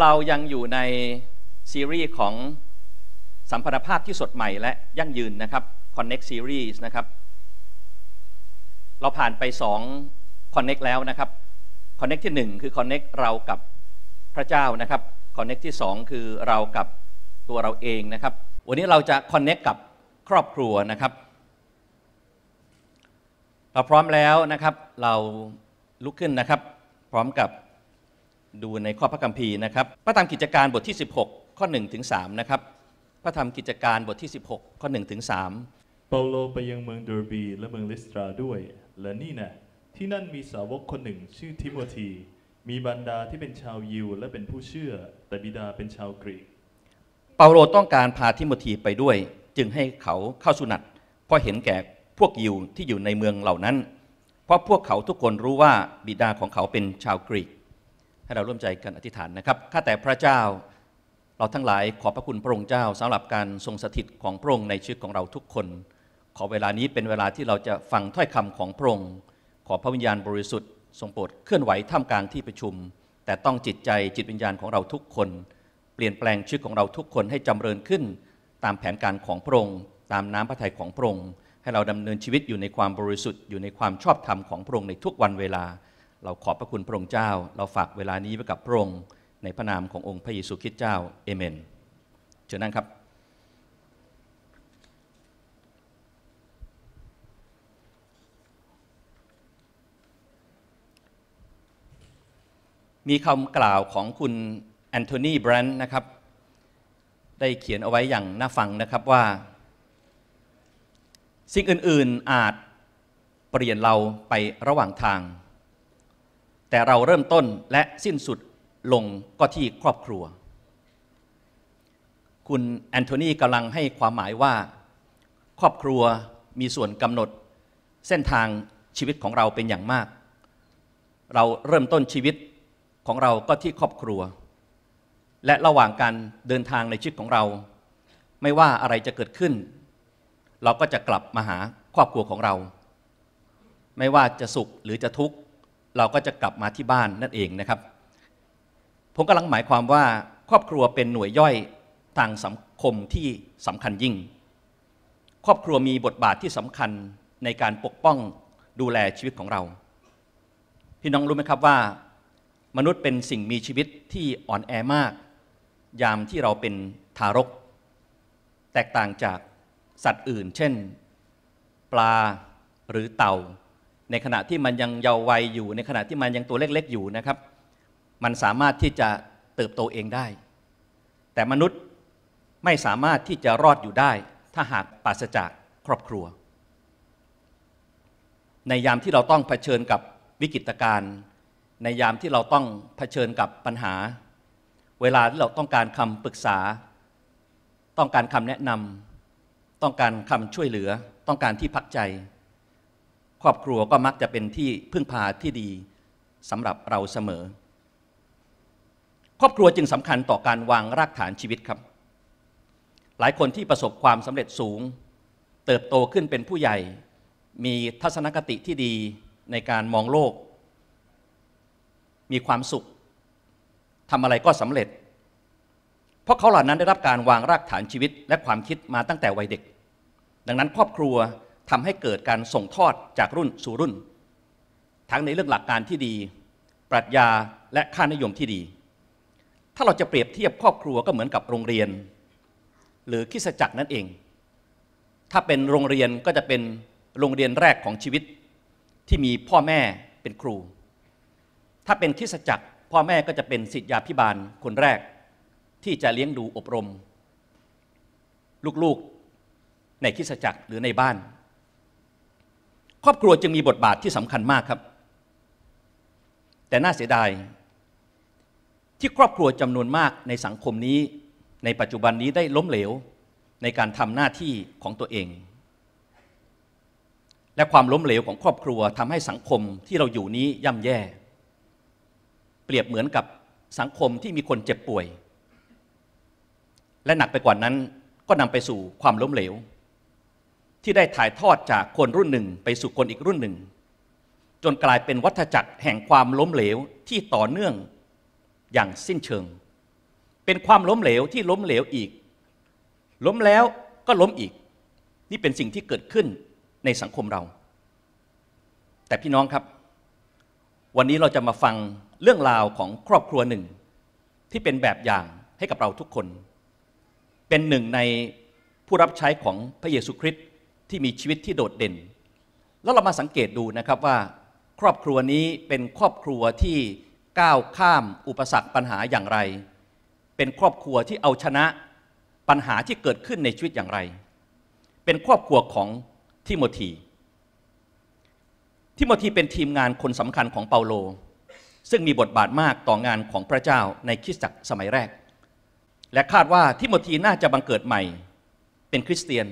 เรายังอยู่ในซีรีส์ของสัมพันธภาพที่สดใหม่และยั่งยืนนะครับ Connect Series นะครับ เราผ่านไป 2 Connect แล้วนะครับ Connect ที่ 1 คือ Connect เรากับพระเจ้านะครับ Connect ที่ 2 คือเรากับตัวเราเองนะครับ วันนี้เราจะ Connect กับครอบครัวนะครับ เราพร้อมแล้วนะครับ เราลุกขึ้นนะครับ พร้อมกับ ดูในข้อพระคัมภีร์นะครับ พระธรรมกิจการบทที่ 16 ข้อ1ถึง3นะครับ พระธรรมกิจการบทที่ 16 ข้อ1ถึง3เปาโลไปยังเมืองเดอร์บีและเมืองลิสตราด้วย และนี่แน่ะที่นั่นมีสาวกคนหนึ่งชื่อทิโมธี มีมารดาที่เป็นชาวยิวและเป็นผู้เชื่อ แต่บิดาเป็นชาวกรีก เปาโลต้องการพาทิโมธีไปด้วย จึงให้เขาเข้าสุนัตเพราะเห็นแก่พวกยิวที่อยู่ในเมืองเหล่านั้น เพราะพวกเขาทุกคนรู้ว่าบิดาของเขาเป็นชาวกรีก ให้เราร่วมใจกันอธิษฐานนะครับข้าแต่พระเจ้า เราทั้งหลายขอพระคุณพระองค์เจ้าสำหรับการทรงสถิตของพระองค์ในชีวิตของเราทุกคน ขอเวลานี้เป็นเวลาที่เราจะฟังถ้อยคำของพระองค์ขอพระวิญญาณบริสุทธิ์ทรงโปรดเคลื่อนไหวท่ามกลางที่ประชุม แต่ต้องจิตใจจิตวิญญาณของเราทุกคน เปลี่ยนแปลงชีวิตของเราทุกคนให้จำเริญขึ้น ตามแผนการของพระองค์ตามน้ำพระทัยของพระองค์ให้เราดำเนินชีวิตอยู่ในความบริสุทธิ์อยู่ในความชอบธรรมของพระองค์ในทุกวันเวลา เราขอบพระคุณพระองค์เจ้า เราฝากเวลานี้ไว้กับพระองค์ในพระนามขององค์พระเยซูคริสต์เจ้าเอเมนเชิญนั่งครับ มีคำกล่าวของคุณแอนโทนีแบรนท์นะครับ ได้เขียนเอาไว้อย่างน่าฟังนะครับว่า สิ่งอื่น ๆอาจเปลี่ยนเราไประหว่างทาง แต่เราเริ่มต้นและสิ้นสุดลงก็ที่ครอบครัว คุณแอนโทนีกำลังให้ความหมายว่า ครอบครัวมีส่วนกำหนด เส้นทางชีวิตของเราเป็นอย่างมาก เราเริ่มต้นชีวิตของเราก็ที่ครอบครัว และระหว่างการเดินทางในชีวิตของเรา ไม่ว่าอะไรจะเกิดขึ้น เราก็จะกลับมาหาครอบครัวของเรา ไม่ว่าจะสุขหรือจะทุกข์ เราก็จะกลับมาที่บ้านนั่นเองนะครับ ผมกำลังหมายความว่าครอบครัวเป็นหน่วยย่อยทางสังคมที่สำคัญยิ่ง ครอบครัวมีบทบาทที่สำคัญในการปกป้องดูแลชีวิตของเรา พี่น้องรู้ไหมครับว่า มนุษย์เป็นสิ่งมีชีวิตที่อ่อนแอมาก ยามที่เราเป็นทารก แตกต่างจากสัตว์อื่น เช่น ปลาหรือเต่า ในขณะที่มันยังเยาว์วัยอยู่ ในขณะที่มันยังตัวเล็กๆอยู่นะครับ มันสามารถที่จะเติบโตเองได้ แต่มนุษย์ไม่สามารถที่จะรอดอยู่ได้ ถ้าหากปราศจากครอบครัว ในยามที่เราต้องเผชิญกับวิกฤตการณ์ในยามที่เราต้องเผชิญกับปัญหา เวลาที่เราต้องการคำปรึกษา ต้องการคำแนะนำต้องการคำช่วยเหลือ ต้องการที่พักใจ ครอบครัวก็มักจะเป็นที่พึ่งพาที่ดีสำหรับเราเสมอ ครอบครัวจึงสำคัญต่อการวางรากฐานชีวิตครับ หลายคนที่ประสบความสำเร็จสูง เติบโตขึ้นเป็นผู้ใหญ่ มีทัศนคติที่ดีในการมองโลก มีความสุขทำอะไรก็สำเร็จ เพราะเขาเหล่านั้นได้รับการวางรากฐานชีวิตและความคิดมาตั้งแต่วัยเด็ก ดังนั้นครอบครัว ทำให้เกิดการส่งทอดจากรุ่นสู่รุ่น ทั้งในเรื่องหลักการที่ดี ปรัชญาและค่านิยมที่ดี ถ้าเราจะเปรียบเทียบครอบครัวก็เหมือนกับโรงเรียน หรือคิสจักรนั่นเอง ถ้าเป็นโรงเรียนก็จะเป็นโรงเรียนแรกของชีวิตที่มีพ่อแม่เป็นครู ถ้าเป็นคิสจักรพ่อแม่ก็จะเป็นศิษยาพิบาลคนแรก ที่จะเลี้ยงดูอบรม ลูกๆ ในคิสจักรหรือในบ้าน ครอบครัวจึงมีบทบาทที่สำคัญมากครับ แต่น่าเสียดาย ที่ครอบครัวจำนวนมากในสังคมนี้ ในปัจจุบันนี้ได้ล้มเหลวในการทำหน้าที่ของตัวเอง และความล้มเหลวของครอบครัวทำให้สังคมที่เราอยู่นี้ย่ำแย่ เปรียบเหมือนกับสังคมที่มีคนเจ็บป่วย และหนักไปกว่านั้นก็นำไปสู่ความล้มเหลว ที่ได้ถ่ายทอดจากคนรุ่นหนึ่งไปสู่คนอีกรุ่นหนึ่ง จนกลายเป็นวัฏจักรแห่งความล้มเหลวที่ต่อเนื่องอย่างสิ้นเชิง เป็นความล้มเหลวที่ล้มเหลวอีก ล้มแล้วก็ล้มอีก นี่เป็นสิ่งที่เกิดขึ้นในสังคมเรา แต่พี่น้องครับ วันนี้เราจะมาฟังเรื่องราวของครอบครัวหนึ่ง ที่เป็นแบบอย่างให้กับเราทุกคน เป็นหนึ่งในผู้รับใช้ของพระเยซูคริสต์ ที่มีชีวิตที่โดดเด่น แล้วเรามาสังเกตดูนะครับว่า ครอบครัวนี้เป็นครอบครัวที่ก้าวข้ามอุปสรรคปัญหาอย่างไร เป็นครอบครัวที่เอาชนะปัญหาที่เกิดขึ้นในชีวิตอย่างไร เป็นครอบครัวของทิโมธีทิโมธีเป็นทีมงานคนสำคัญของเปาโล ซึ่งมีบทบาทมากต่องานของพระเจ้าในคริสตจักรสมัยแรก และคาดว่าทิโมธีน่าจะบังเกิดใหม่ เป็นคริสเตียน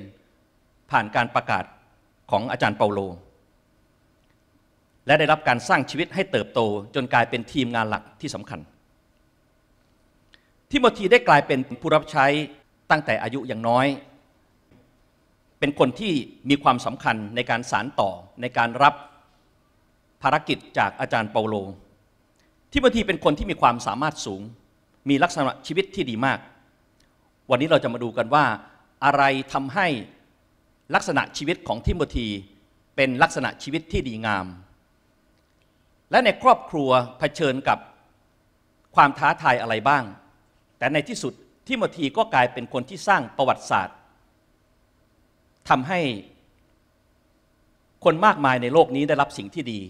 ผ่านการประกาศของอาจารย์เปาโล และได้รับการสร้างชีวิตให้เติบโตจนกลายเป็นทีมงานหลักที่สำคัญ ทิโมธีได้กลายเป็นผู้รับใช้ตั้งแต่อายุยังน้อย เป็นคนที่มีความสำคัญในการสารต่อในการรับภารกิจจากอาจารย์เปาโล ทิโมธีเป็นคนที่มีความสามารถสูง มีลักษณะชีวิตที่ดีมาก วันนี้เราจะมาดูกันว่าอะไรทำให้ ลักษณะชีวิตของทิโมธีเป็นลักษณะชีวิตที่ดีงาม และในครอบครัวเผชิญกับความท้าทายอะไรบ้าง แต่ในที่สุดทิโมธีก็กลายเป็นคนที่สร้างประวัติศาสตร์ทำให้คนมากมายในโลกนี้ได้รับสิ่งที่ดี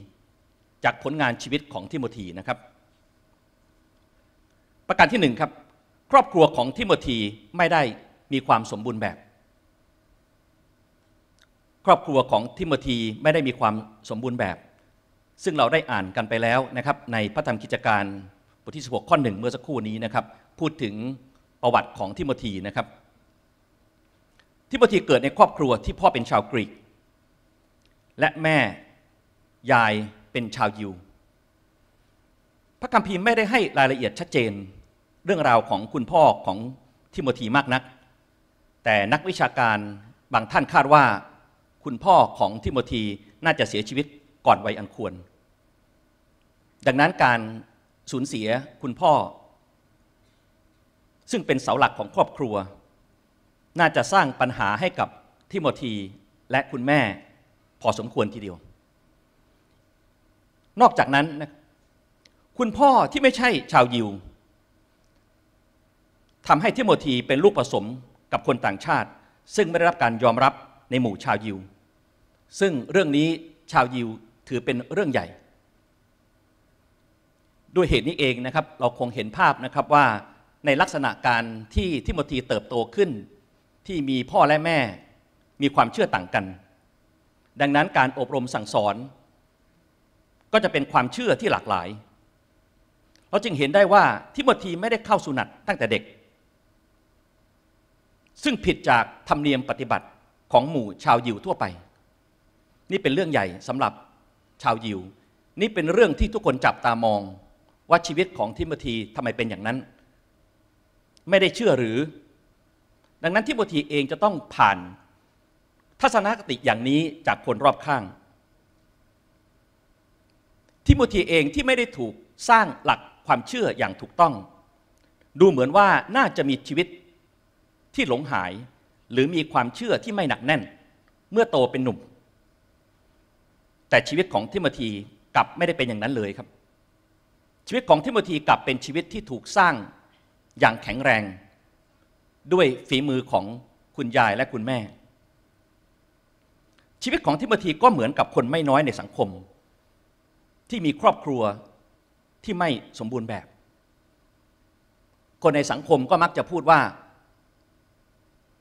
จากผลงานชีวิตของทิโมธีนะครับ ประการที่หนึ่งครับ ครอบครัวของทิโมธีไม่ได้มีความสมบูรณ์แบบ ครอบครัวของทิโมธีไม่ได้มีความสมบูรณ์แบบ ซึ่งเราได้อ่านกันไปแล้วนะครับในพระธรรมกิจการบทที่ 16 ข้อหนึ่งเมื่อสักครู่นี้นะครับพูดถึงประวัติของทิโมธีนะครับทิโมธีเกิดในครอบครัวที่พ่อเป็นชาวกรีก และแม่ยายเป็นชาวยิว พระคัมภีร์ไม่ได้ให้รายละเอียดชัดเจน เรื่องราวของคุณพ่อของทิโมธีมากนัก แต่นักวิชาการบางท่านคาดว่า คุณพ่อของทิโมธีน่าจะเสียชีวิตก่อนวัยอันควร ดังนั้นการสูญเสียคุณพ่อ ซึ่งเป็นเสาหลักของครอบครัว น่าจะสร้างปัญหาให้กับทิโมธีและคุณแม่พอสมควรทีเดียว นอกจากนั้นนะคุณพ่อที่ไม่ใช่ชาวยิวทำให้ทิโมธีเป็นลูกผสมกับคนต่างชาติ ซึ่งไม่ได้รับการยอมรับในหมู่ชาวยิว ซึ่งเรื่องนี้ชาวยิวถือเป็นเรื่องใหญ่ ด้วยเหตุนี้เองนะครับ เราคงเห็นภาพนะครับว่าในลักษณะการที่ทิโมธีเติบโตขึ้น ที่มีพ่อและแม่มีความเชื่อต่างกัน ดังนั้นการอบรมสั่งสอน ก็จะเป็นความเชื่อที่หลากหลาย เราจึงเห็นได้ว่าทิโมธีไม่ได้เข้าสุนัตตั้งแต่เด็ก ซึ่งผิดจากธรรมเนียมปฏิบัติของหมู่ชาวยิวทั่วไป นี่เป็นเรื่องใหญ่สำหรับชาวยิว นี่เป็นเรื่องที่ทุกคนจับตามอง ว่าชีวิตของทิโมธีทำไมเป็นอย่างนั้น ไม่ได้เชื่อหรือ ดังนั้นทิโมธีเองจะต้องผ่านทัศนคติอย่างนี้จากคนรอบข้าง ทิโมธีเองที่ไม่ได้ถูกสร้างหลักความเชื่ออย่างถูกต้อง ดูเหมือนว่าน่าจะมีชีวิตที่หลงหาย หรือมีความเชื่อที่ไม่หนักแน่น เมื่อโตเป็นหนุ่ม แต่ชีวิตของทิโมธีกลับไม่ได้เป็นอย่างนั้นเลยครับ ชีวิตของทิโมธีกลับเป็นชีวิตที่ถูกสร้างอย่างแข็งแรง ด้วยฝีมือของคุณยายและคุณแม่ ชีวิตของทิโมธีก็เหมือนกับคนไม่น้อยในสังคม ที่มีครอบครัวที่ไม่สมบูรณ์แบบ คนในสังคมก็มักจะพูดว่า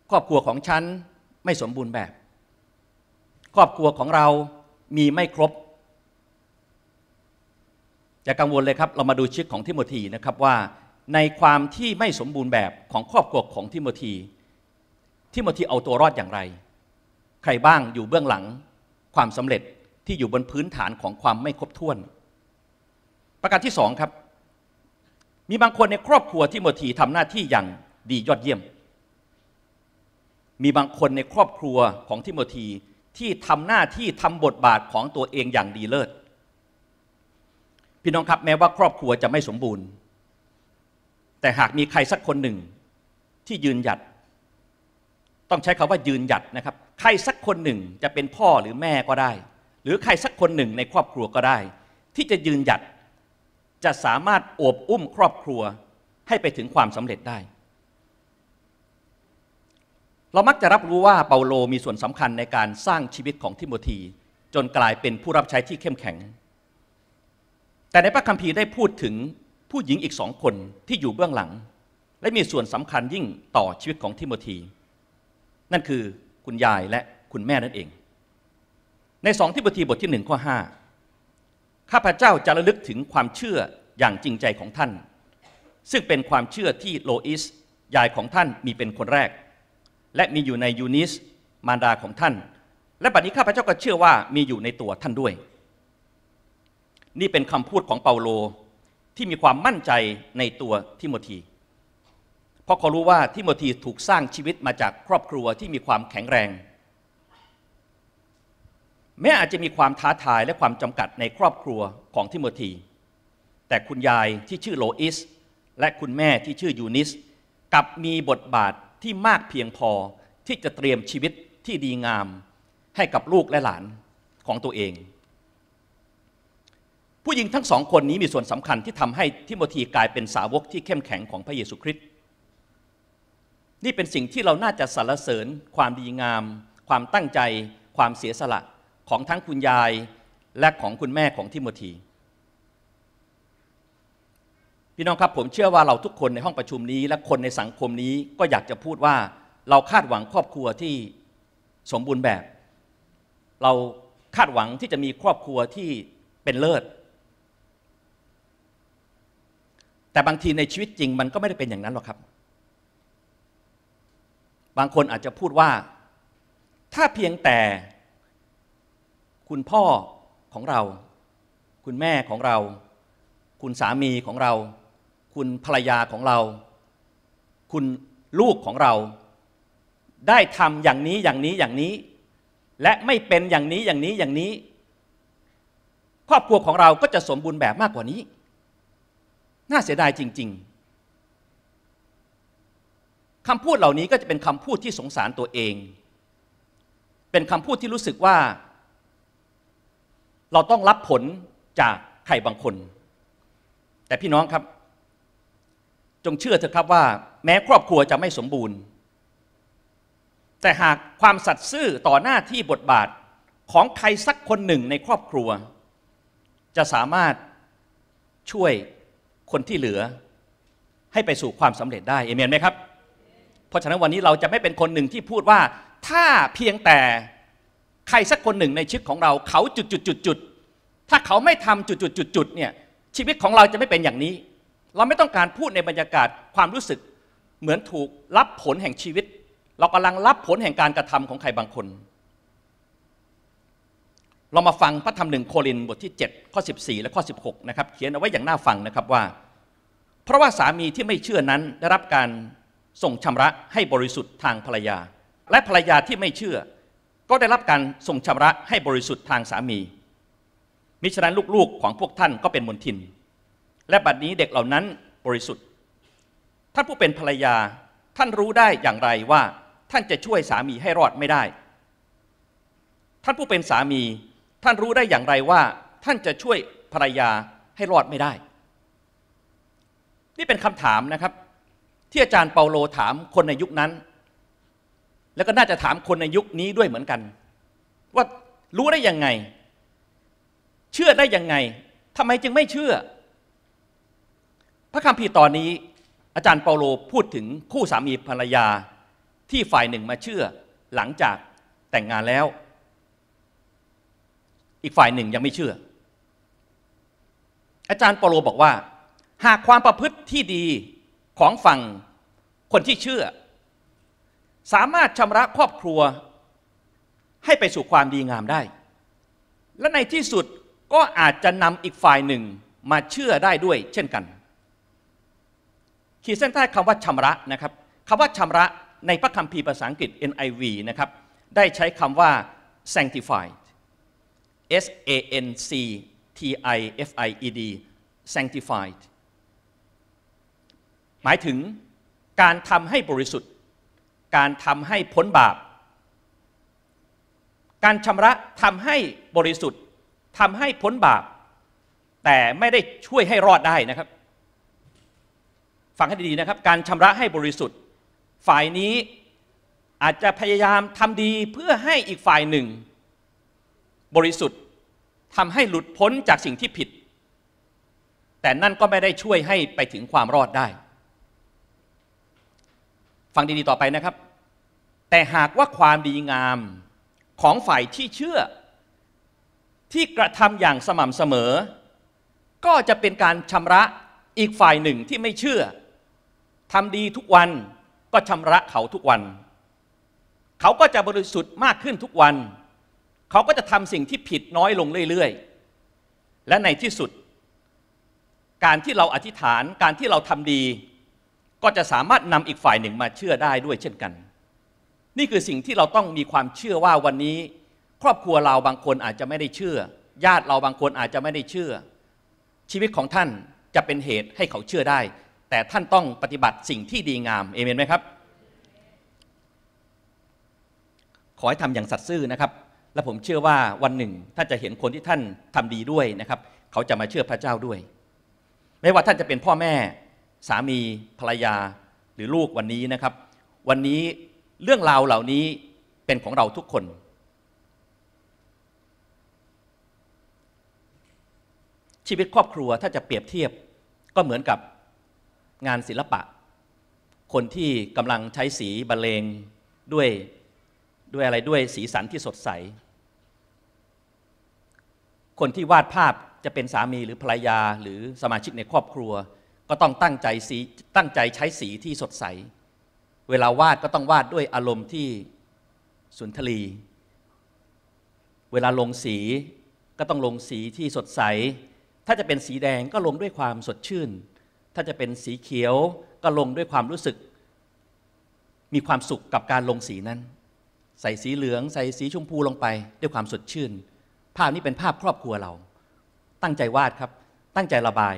ครอบครัวของฉันไม่สมบูรณ์แบบ ครอบครัวของเรา มีไม่ครบ อย่ากังวลเลยครับ เรามาดูชีวิตของทิโมธีนะครับว่า ในความที่ไม่สมบูรณ์แบบของครอบครัวของทิโมธีทิโมธีเอาตัวรอดอย่างไร ใครบ้างอยู่เบื้องหลังความสำเร็จที่อยู่บนพื้นฐานของความไม่ครบถ้วน ประการที่สองครับ มีบางคนในครอบครัวทิโมธีทำหน้าที่อย่างดียอดเยี่ยม มีบางคนในครอบครัวของทิโมธี ที่ทำหน้าที่ทำบทบาทของตัวเองอย่างดีเลิศ พี่น้องครับแม้ว่าครอบครัวจะไม่สมบูรณ์ แต่หากมีใครสักคนหนึ่งที่ยืนหยัด ต้องใช้คาว่ายืนหยัดนะครับ ใครสักคนหนึ่งจะเป็นพ่อหรือแม่ก็ได้ หรือใครสักคนหนึ่งในครอบครัวก็ได้ ที่จะยืนหยัดจะสามารถโอบอุ้มครอบครัวให้ไปถึงความสำเร็จได้ เรามักจะรับรู้ว่าเปาโลมีส่วนสำคัญในการสร้างชีวิตของทิโมธีจนกลายเป็นผู้รับใช้ที่เข้มแข็ง แต่ในพระคัมภีร์ได้พูดถึงผู้หญิงอีกสองคนที่อยู่เบื้องหลัง และมีส่วนสำคัญยิ่งต่อชีวิตของทิโมธี นั่นคือคุณยายและคุณแม่นั่นเอง ในสองทิโมธีบทที่หนึ่งข้อห้าข้าพเจ้าจะระลึกถึงความเชื่ออย่างจริงใจของท่าน ซึ่งเป็นความเชื่อที่โลอิสยายของท่านมีเป็นคนแรก และมีอยู่ในยูนิสมารดาของท่าน และบัดนี้ข้าพเจ้าก็เชื่อว่ามีอยู่ในตัวท่านด้วย นี่เป็นคำพูดของเปาโลที่มีความมั่นใจในตัวทิโมธีเพราะเขารู้ว่าทิโมธีถูกสร้างชีวิตมาจากครอบครัวที่มีความแข็งแรง แม้อาจจะมีความท้าทายและความจำกัดในครอบครัวของทิโมธี แต่คุณยายที่ชื่อโลอิส และคุณแม่ที่ชื่อยูนิสกลับมีบทบาท ที่มากเพียงพอที่จะเตรียมชีวิตที่ดีงามให้กับลูกและหลานของตัวเอง ผู้หญิงทั้งสองคนนี้มีส่วนสำคัญที่ทำให้ทิโมธีกลายเป็นสาวกที่เข้มแข็งของพระเยซูคริสต์นี่เป็นสิ่งที่เราน่าจะสรรเสริญ ความดีงาม ความตั้งใจ ความเสียสละของทั้งคุณยายและของคุณแม่ของทิโมธี พี่น้องครับผมเชื่อว่าเราทุกคนในห้องประชุมนี้ และคนในสังคมนี้ก็อยากจะพูดว่าเราคาดหวังครอบครัวที่สมบูรณ์แบบ เราคาดหวังที่จะมีครอบครัวที่เป็นเลิศ แต่บางทีในชีวิตจริงมันก็ไม่ได้เป็นอย่างนั้นหรอกครับ บางคนอาจจะพูดว่า ถ้าเพียงแต่คุณพ่อของเรา คุณแม่ของเรา คุณสามีของเรา คุณภรรยาของเรา คุณลูกของเรา ได้ทำอย่างนี้อย่างนี้อย่างนี้ และไม่เป็นอย่างนี้อย่างนี้อย่างนี้ ครอบครัวของเราก็จะสมบูรณ์แบบมากกว่านี้ น่าเสียดายจริง ๆคำพูดเหล่านี้ก็จะเป็นคำพูดที่สงสารตัวเอง เป็นคำพูดที่รู้สึกว่า เราต้องรับผลจากใครบางคน แต่พี่น้องครับ จงเชื่อเถอะครับว่า แม้ครอบครัวจะไม่สมบูรณ์ แต่หากความสัตย์ซื่อต่อหน้าที่บทบาทของใครสักคนหนึ่งในครอบครัว จะสามารถช่วยคนที่เหลือ ให้ไปสู่ความสำเร็จได้เอเมนไหมครับ เพราะฉะนั้นวันนี้เราจะไม่เป็นคนหนึ่งที่พูดว่า ถ้าเพียงแต่ใครสักคนหนึ่งในชีวิตของเราเขาจุดจุดจุดจุดถ้าเขาไม่ทำจุดจุดจุดจุดเนี่ยชีวิตของเราจะไม่เป็นอย่างนี้ เราไม่ต้องการพูดในบรรยากาศความรู้สึกเหมือนถูกรับผลแห่งชีวิต เรากำลังรับผลแห่งการกระทำของใครบางคน เรามาฟังพระธรรมหนึ่งโครินบทที่ 7 ข้อ 14 และข้อ 16 นะครับ เขียนเอาไว้อย่างน่าฟังนะครับว่า เพราะว่าสามีที่ไม่เชื่อนั้นได้รับการส่งชำระให้บริสุทธิ์ทางภรรยา และภรรยาที่ไม่เชื่อ ก็ได้รับการส่งชำระให้บริสุทธิ์ทางสามี มิฉะนั้นลูกๆของพวกท่านก็เป็นมนทิน และบัดนี้เด็กเหล่านั้นบริสุทธิ์ ท่านผู้เป็นภรรยาท่านรู้ได้อย่างไรว่าท่านจะช่วยสามีให้รอดไม่ได้ ท่านผู้เป็นสามี ท่านรู้ได้อย่างไรว่า ท่านจะช่วยภรรยาให้รอดไม่ได้ นี่เป็นคำถามนะครับ ที่อาจารย์เปาโลถามคนในยุคนั้น แล้วก็น่าจะถามคนในยุคนี้ด้วยเหมือนกัน ว่ารู้ได้ยังไง เชื่อได้ยังไงทำไมจึงไม่เชื่อ พระคัมภีร์ตอนนี้ อาจารย์เปาโลพูดถึงคู่สามีภรรยาที่ฝ่ายหนึ่งมาเชื่อหลังจากแต่งงานแล้ว อีกฝ่ายหนึ่งยังไม่เชื่อ อาจารย์เปาโลบอกว่า หากความประพฤติที่ดีของฝั่งคนที่เชื่อ สามารถชำระครอบครัวให้ไปสู่ความดีงามได้ และในที่สุดก็อาจจะนำอีกฝ่ายหนึ่งมาเชื่อได้ด้วยเช่นกัน ขีดเส้นใต้คำว่าชำระนะครับคำว่าชำระในพระคัมภีร์ภาษาอังกฤษ NIV นะครับได้ใช้คำว่า sanctified S A N C T I F I E D sanctified หมายถึงการทำให้บริสุทธิ์ การทำให้พ้นบาป การชำระทำให้บริสุทธิ์ทำให้พ้นบาป แต่ไม่ได้ช่วยให้รอดได้นะครับ ฟังให้ดีๆนะครับ การชำระให้บริสุทธิ์ ฝ่ายนี้อาจจะพยายามทำดีเพื่อให้อีกฝ่ายหนึ่ง บริสุทธิ์ทำให้หลุดพ้นจากสิ่งที่ผิด แต่นั่นก็ไม่ได้ช่วยให้ไปถึงความรอดได้ ฟังดีๆต่อไปนะครับ แต่หากว่าความดีงามของฝ่ายที่เชื่อ ที่กระทำอย่างสม่ำเสมอ ก็จะเป็นการชำระอีกฝ่ายหนึ่งที่ไม่เชื่อ ทำดีทุกวันก็ชำระเขาทุกวัน เขาก็จะบริสุทธิ์มากขึ้นทุกวัน เขาก็จะทำสิ่งที่ผิดน้อยลงเรื่อยๆ และในที่สุด การที่เราอธิษฐานการที่เราทำดี ก็จะสามารถนำอีกฝ่ายหนึ่งมาเชื่อได้ด้วยเช่นกัน นี่คือสิ่งที่เราต้องมีความเชื่อว่าวันนี้ ครอบครัวเราบางคนอาจจะไม่ได้เชื่อ ญาติเราบางคนอาจจะไม่ได้เชื่อ ชีวิตของท่านจะเป็นเหตุให้เขาเชื่อได้ แต่ท่านต้องปฏิบัติสิ่งที่ดีงามเอเมนไหมครับ ขอให้ทำอย่างสัตย์ซื่อนะครับ และผมเชื่อว่าวันหนึ่งท่านจะเห็นคนที่ท่านทำดีด้วยนะครับ เขาจะมาเชื่อพระเจ้าด้วย ไม่ว่าท่านจะเป็นพ่อแม่สามีภรรยาหรือลูกวันนี้นะครับ วันนี้เรื่องราวเหล่านี้เป็นของเราทุกคน ชีวิตครอบครัวถ้าจะเปรียบเทียบก็เหมือนกับ งานศิลปะ คนที่กำลังใช้สีบรรเลงด้วยด้วยอะไรด้วยสีสันที่สดใส คนที่วาดภาพจะเป็นสามีหรือภรรยาหรือสมาชิกในครอบครัว ก็ต้องตั้งใจสีตั้งใจใช้สีที่สดใส เวลาวาดก็ต้องวาดด้วยอารมณ์ที่สุนทรีเวลาลงสีก็ต้องลงสีที่สดใส ถ้าจะเป็นสีแดงก็ลงด้วยความสดชื่น ถ้าจะเป็นสีเขียวก็ลงด้วยความรู้สึก มีความสุขกับการลงสีนั้น ใส่สีเหลือง ใส่สีชมพูลงไป ด้วยความสดชื่น ภาพนี้เป็นภาพครอบครัวเรา ตั้งใจวาดครับ ตั้งใจระบาย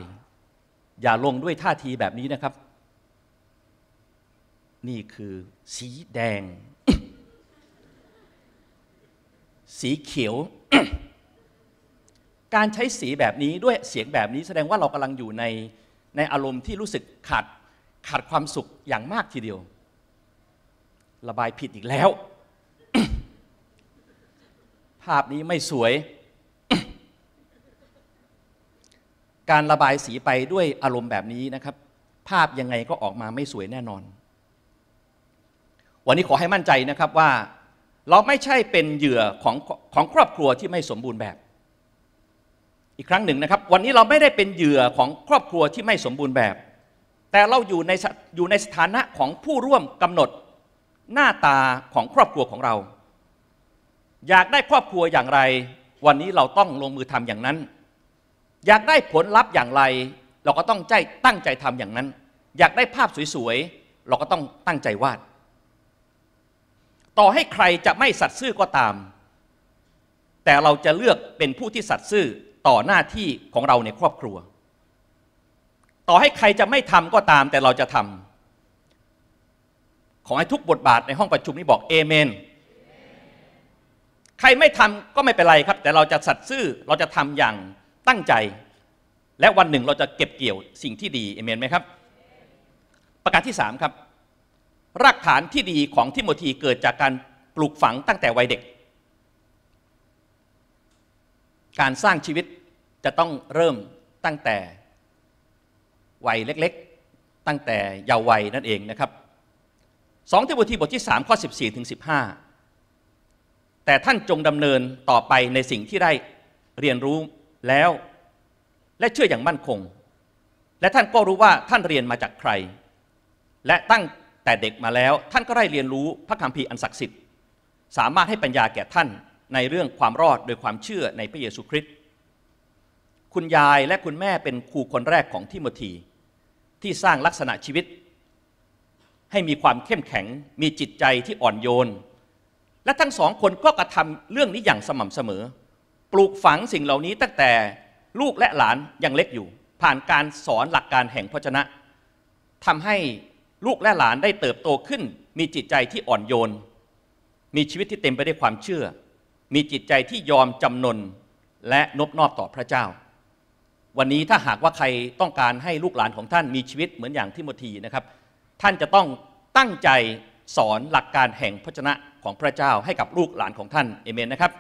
อย่าลงด้วยท่าทีแบบนี้นะครับ นี่คือสีแดง สีเขียวการใช้สีแบบนี้ด้วยเสียงแบบนี้แสดงว่าเรากำลังอยู่ใน ในอารมณ์ที่รู้สึกขาดขาดความสุขอย่างมากทีเดียว ระบายผิดอีกแล้ว ภาพนี้ไม่สวย การระบายสีไปด้วยอารมณ์แบบนี้นะครับ ภาพยังไงก็ออกมาไม่สวยแน่นอน วันนี้ขอให้มั่นใจนะครับว่า เราไม่ใช่เป็นเหยื่อของของครอบครัวที่ไม่สมบูรณ์แบบ อีกครั้งหนึ่งนะครับ วันนี้เราไม่ได้เป็นเหยื่อของครอบครัวที่ไม่สมบูรณ์แบบ แต่เราอยู่ในอยู่ในสถานะของผู้ร่วมกำหนดหน้าตาของครอบครัวของเรา อยากได้ครอบครัวอย่างไร วันนี้เราต้องลงมือทำอย่างนั้น อยากได้ผลลัพธ์อย่างไร เราก็ต้องใจตั้งใจทำอย่างนั้น อยากได้ภาพสวยๆเราก็ต้องตั้งใจวาด ต่อให้ใครจะไม่สัตย์ซื่อก็ตาม แต่เราจะเลือกเป็นผู้ที่สัตย์ซื่อ ต่อหน้าที่ของเราในครอบครัว ต่อให้ใครจะไม่ทำก็ตามแต่เราจะทำขอให้ทุกบทบาทในห้องประชุมนี้บอกเอเมนใครไม่ทำก็ไม่เป็นไรครับ แต่เราจะสัตย์ซื่อเราจะทำอย่างตั้งใจ และวันหนึ่งเราจะเก็บเกี่ยวสิ่งที่ดีเอเมนไหมครับ ประการที่สามครับรากฐานที่ดีของทิโมธีเกิดจากการปลูกฝังตั้งแต่วัยเด็ก การสร้างชีวิตจะต้องเริ่มตั้งแต่วัยเล็กๆ ตั้งแต่เยาว์วัยนั่นเองนะครับสองทิโมธีบทที่ 3 ข้อ 14ถึง15 แต่ท่านจงดำเนินต่อไปในสิ่งที่ได้เรียนรู้แล้ว และเชื่ออย่างมั่นคง และท่านก็รู้ว่าท่านเรียนมาจากใคร และตั้งแต่เด็กมาแล้ว ท่านก็ได้เรียนรู้พระคัมภีร์อันศักดิ์สิทธิ์ สามารถให้ปัญญาแก่ท่าน ในเรื่องความรอดโดยความเชื่อในพระเยซูคริสต์คุณยายและคุณแม่เป็นครูคนแรกของทิโมธีที่สร้างลักษณะชีวิต ให้มีความเข้มแข็ง มีจิตใจที่อ่อนโยน และทั้งสองคนก็กระทำเรื่องนี้อย่างสม่ำเสมอ ปลูกฝังสิ่งเหล่านี้ตั้งแต่ลูกและหลานยังเล็กอยู่ ผ่านการสอนหลักการแห่งพระชนะทำให้ลูกและหลานได้เติบโตขึ้น มีจิตใจที่อ่อนโยน มีชีวิตที่เต็มไปด้วยความเชื่อ มีจิตใจที่ยอมจำนนและนบนอบต่อพระเจ้า วันนี้ถ้าหากว่าใครต้องการให้ลูกหลานของท่านมีชีวิตเหมือนอย่างทิโมธีนะครับ ท่านจะต้องตั้งใจสอนหลักการแห่งพระชนะของพระเจ้าให้กับลูกหลานของท่านเอเมนนะครับ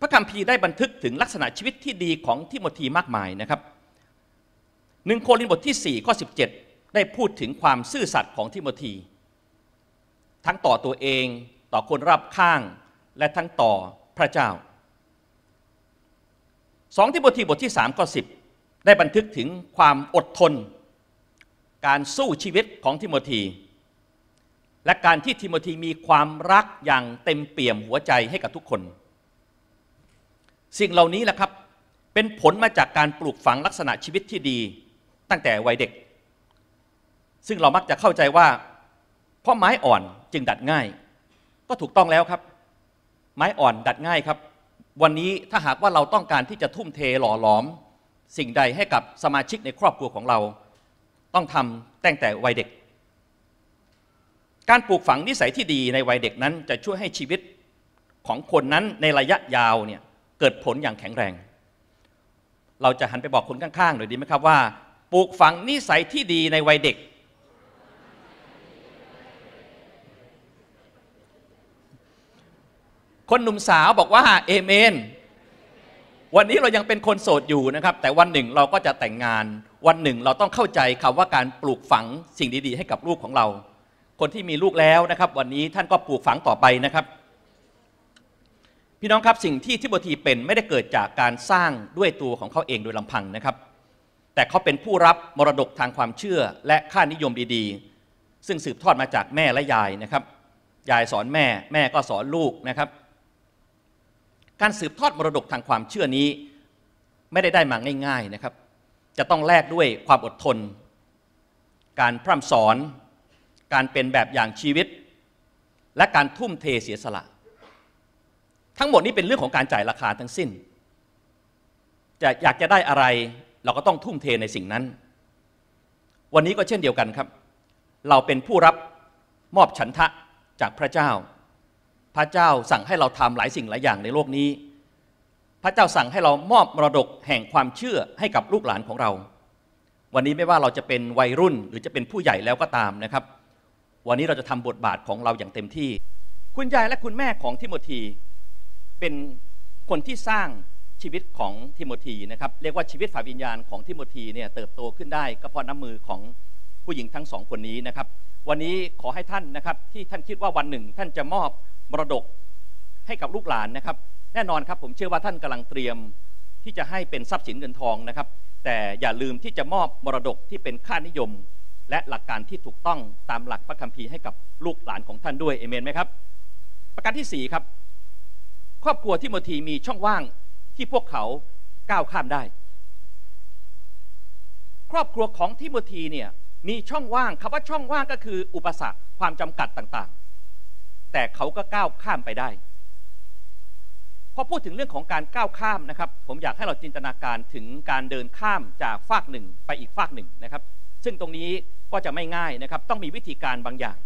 พระคัมภีร์ได้บันทึกถึงลักษณะชีวิตที่ดีของทิโมธีมากมายนะครับหนึ่งโครินธ์บทที่4ข้อ17 ได้พูดถึงความซื่อสัตย์ของทิโมธี ทั้งต่อตัวเองต่อคนรอบข้าง และทั้งต่อพระเจ้าสองทิโมธีบทที่3ข้อ10 ได้บันทึกถึงความอดทน การสู้ชีวิตของทิโมธีและการที่ทิโมธีมีความรักอย่างเต็มเปี่ยมหัวใจให้กับทุกคน สิ่งเหล่านี้แหละครับเป็นผลมาจากการปลูกฝังลักษณะชีวิตที่ดีตั้งแต่วัยเด็ก ซึ่งเรามักจะเข้าใจว่า เพราะไม้อ่อนจึงดัดง่าย ก็ถูกต้องแล้วครับ ไม้อ่อนดัดง่ายครับ วันนี้ถ้าหากว่าเราต้องการที่จะทุ่มเทหล่อหลอม สิ่งใดให้กับสมาชิกในครอบครัวของเรา ต้องทำตั้งแต่วัยเด็ก การปลูกฝังนิสัยที่ดีในวัยเด็กนั้น จะช่วยให้ชีวิตของคนนั้นในระยะยาวเนี่ยเกิดผลอย่างแข็งแรง เราจะหันไปบอกคนข้างๆหน่อยดีไหมครับว่า ปลูกฝังนิสัยที่ดีในวัยเด็ก คนหนุ่มสาวบอกว่าเอเมน วันนี้เรายังเป็นคนโสดอยู่นะครับ แต่วันหนึ่งเราก็จะแต่งงาน วันหนึ่งเราต้องเข้าใจคำว่าการปลูกฝังสิ่งดีๆ ให้กับลูกของเรา คนที่มีลูกแล้วนะครับ วันนี้ท่านก็ปลูกฝังต่อไปนะครับ พี่น้องครับสิ่งที่ทิโมธีเป็นไม่ได้เกิดจากการสร้างด้วยตัวของเขาเองโดยลำพังนะครับ แต่เขาเป็นผู้รับมรดกทางความเชื่อและค่านิยมดีๆ ซึ่งสืบทอดมาจากแม่และยายนะครับ ยายสอนแม่ แม่ก็สอนลูกนะครับ การสืบทอดมรดกทางความเชื่อนี้ ไม่ได้ได้มาง่าย ๆนะครับ จะต้องแลกด้วยความอดทน การพร่ำสอน การเป็นแบบอย่างชีวิต และการทุ่มเทเสียสละ ทั้งหมดนี้เป็นเรื่องของการจ่ายราคาทั้งสิ้น จะอยากจะได้อะไรเราก็ต้องทุ่มเทในสิ่งนั้น วันนี้ก็เช่นเดียวกันครับ เราเป็นผู้รับมอบฉันทะจากพระเจ้า พระเจ้าสั่งให้เราทำหลายสิ่งหลายอย่างในโลกนี้ พระเจ้าสั่งให้เรามอบมรดกแห่งความเชื่อให้กับลูกหลานของเรา วันนี้ไม่ว่าเราจะเป็นวัยรุ่นหรือจะเป็นผู้ใหญ่แล้วก็ตามนะครับ วันนี้เราจะทำบทบาทของเราอย่างเต็มที่ คุณยายและคุณแม่ของทิโมธีเป็นคนที่สร้างชีวิตของทิโมธีนะครับเรียกว่าชีวิตฝ่ายวิญญาณของทิโมธีเนี่ยเติบโตขึ้นได้ก็เพราะน้ำมือของผู้หญิงทั้งสองคนนี้นะครับ วันนี้ขอให้ท่านนะครับที่ท่านคิดว่าวันหนึ่งท่านจะมอบ มรดกให้กับลูกหลานนะครับ แน่นอนครับผมเชื่อว่าท่านกำลังเตรียมที่จะให้เป็นทรัพย์สินเงินทองนะครับ แต่อย่าลืมที่จะมอบมรดกที่เป็นค่านิยม และหลักการที่ถูกต้องตามหลักพระคัมภีร์ให้กับลูกหลานของท่านด้วยเอเมนไหมครับ ประการที่4ครับ ครอบครัวทิโมธีมีช่องว่างที่พวกเขาก้าวข้ามได้ ครอบครัวของทิโมธีเนี่ยมีช่องว่างคำว่าช่องว่างก็คืออุปสรรคความจำกัดต่าง แต่เขาก็ก้าวข้ามไปได้ พอพูดถึงเรื่องของการก้าวข้ามนะครับ ผมอยากให้เราจินตนาการถึงการเดินข้ามจากฟากหนึ่งไปอีกฟากหนึ่งนะครับ ซึ่งตรงนี้ก็จะไม่ง่ายนะครับ ต้องมีวิธีการบางอย่าง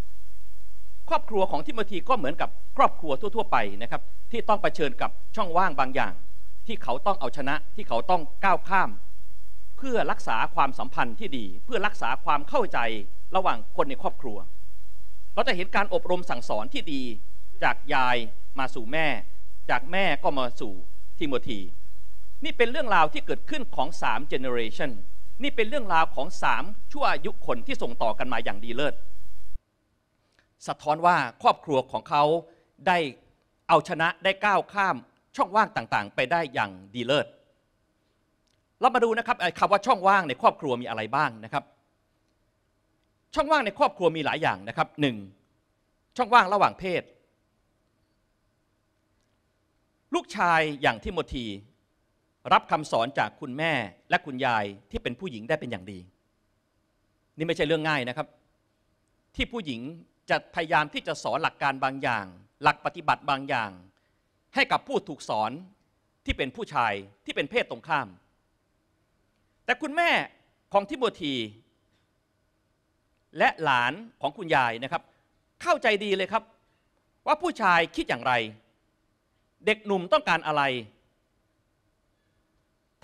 ครอบครัวของทิโมธีก็เหมือนกับครอบครัวทั่ว ๆ ไปนะครับ ที่ต้องเผชิญกับช่องว่างบางอย่าง ที่เขาต้องเอาชนะที่เขาต้องก้าวข้าม เพื่อรักษาความสัมพันธ์ที่ดี เพื่อรักษาความเข้าใจระหว่างคนในครอบครัว เราจะเห็นการอบรมสั่งสอนที่ดีจากยายมาสู่แม่ จากแม่ก็มาสู่ทิโมธีนี่เป็นเรื่องราวที่เกิดขึ้นของ3 generation นี่เป็นเรื่องราวของ3ชั่วอายุคนที่ส่งต่อกันมาอย่างดีเลิศ สะท้อนว่าครอบครัวของเขาได้เอาชนะได้ก้าวข้ามช่องว่างต่างๆ ไปได้อย่างดีเลิศ เรามาดูนะครับคำว่าช่องว่างในครอบครัวมีอะไรบ้างนะครับ ช่องว่างในครอบครัวมีหลายอย่างนะครับหนึ่งช่องว่างระหว่างเพศ ลูกชายอย่างทิโมธีรับคำสอนจากคุณแม่และคุณยายที่เป็นผู้หญิงได้เป็นอย่างดี นี่ไม่ใช่เรื่องง่ายนะครับ ที่ผู้หญิงจะพยายามที่จะสอนหลักการบางอย่าง หลักปฏิบัติบางอย่าง ให้กับผู้ถูกสอนที่เป็นผู้ชายที่เป็นเพศตรงข้าม แต่คุณแม่ของทิโมธี และหลานของคุณยายนะครับ เข้าใจดีเลยครับ ว่าผู้ชายคิดอย่างไร เด็กหนุ่มต้องการอะไร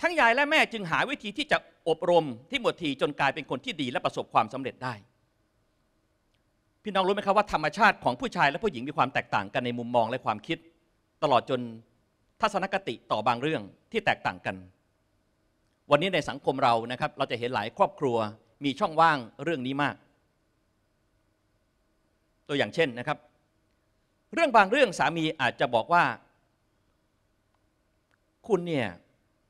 ทั้งยายและแม่จึงหาวิธีที่จะอบรมที่หมดทีจนกลายเป็นคนที่ดีและประสบความสำเร็จได้ พี่น้องรู้ไหมครับว่าธรรมชาติของผู้ชายและผู้หญิงมีความแตกต่างกันในมุมมองและความคิด ตลอดจนทัศนคติต่อบางเรื่องที่แตกต่างกัน วันนี้ในสังคมเรานะครับ เราจะเห็นหลายครอบครัวมีช่องว่างเรื่องนี้มาก ตัวอย่างเช่นนะครับ เรื่องบางเรื่องสามีอาจจะบอกว่า คุณเนี่ย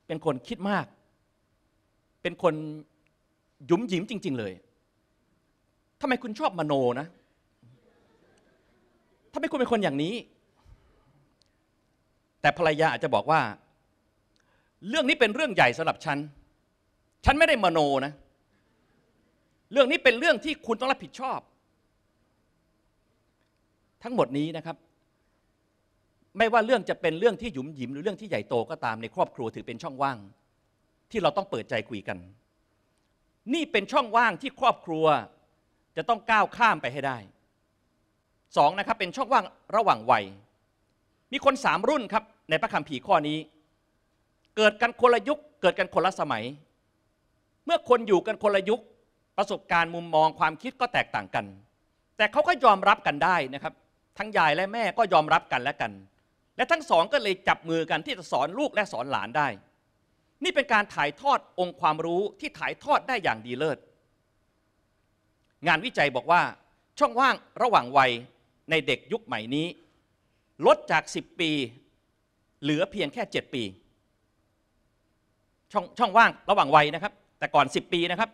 เป็นคนคิดมาก เป็นคนหยุมหยิมจริง ๆ เลยทำไมคุณชอบมโนนะทำไมคุณเป็นคนอย่างนี้ แต่ภรรยาอาจจะบอกว่า เรื่องนี้เป็นเรื่องใหญ่สำหรับฉัน ฉันไม่ได้มโนนะ เรื่องนี้เป็นเรื่องที่คุณต้องรับผิดชอบ ทั้งหมดนี้นะครับ ไม่ว่าเรื่องจะเป็นเรื่องที่หยุมหยิมหรือเรื่องที่ใหญ่โตก็ตามในครอบครัวถือเป็นช่องว่าง ที่เราต้องเปิดใจคุยกัน นี่เป็นช่องว่างที่ครอบครัวจะต้องก้าวข้ามไปให้ได้สองนะครับเป็นช่องว่างระหว่างวัย มีคนสามรุ่นครับในพระคัมภีร์ข้อนี้ เกิดกันคนละยุค เกิดกันคนละสมัย เมื่อคนอยู่กันคนละยุค ประสบการณ์มุมมองความคิดก็แตกต่างกัน แต่เขาก็ยอมรับกันได้นะครับ ทั้งยายและแม่ก็ยอมรับกันและกัน และทั้งสองก็เลยจับมือกันที่จะสอนลูกและสอนหลานได้ นี่เป็นการถ่ายทอดองค์ความรู้ที่ถ่ายทอดได้อย่างดีเลิศ งานวิจัยบอกว่าช่องว่างระหว่างวัยในเด็กยุคใหม่นี้ ลดจาก 10 ปี เหลือเพียงแค่ 7 ปี ช่องช่องว่างระหว่างวัยนะครับ แต่ก่อน 10 ปีนะครับ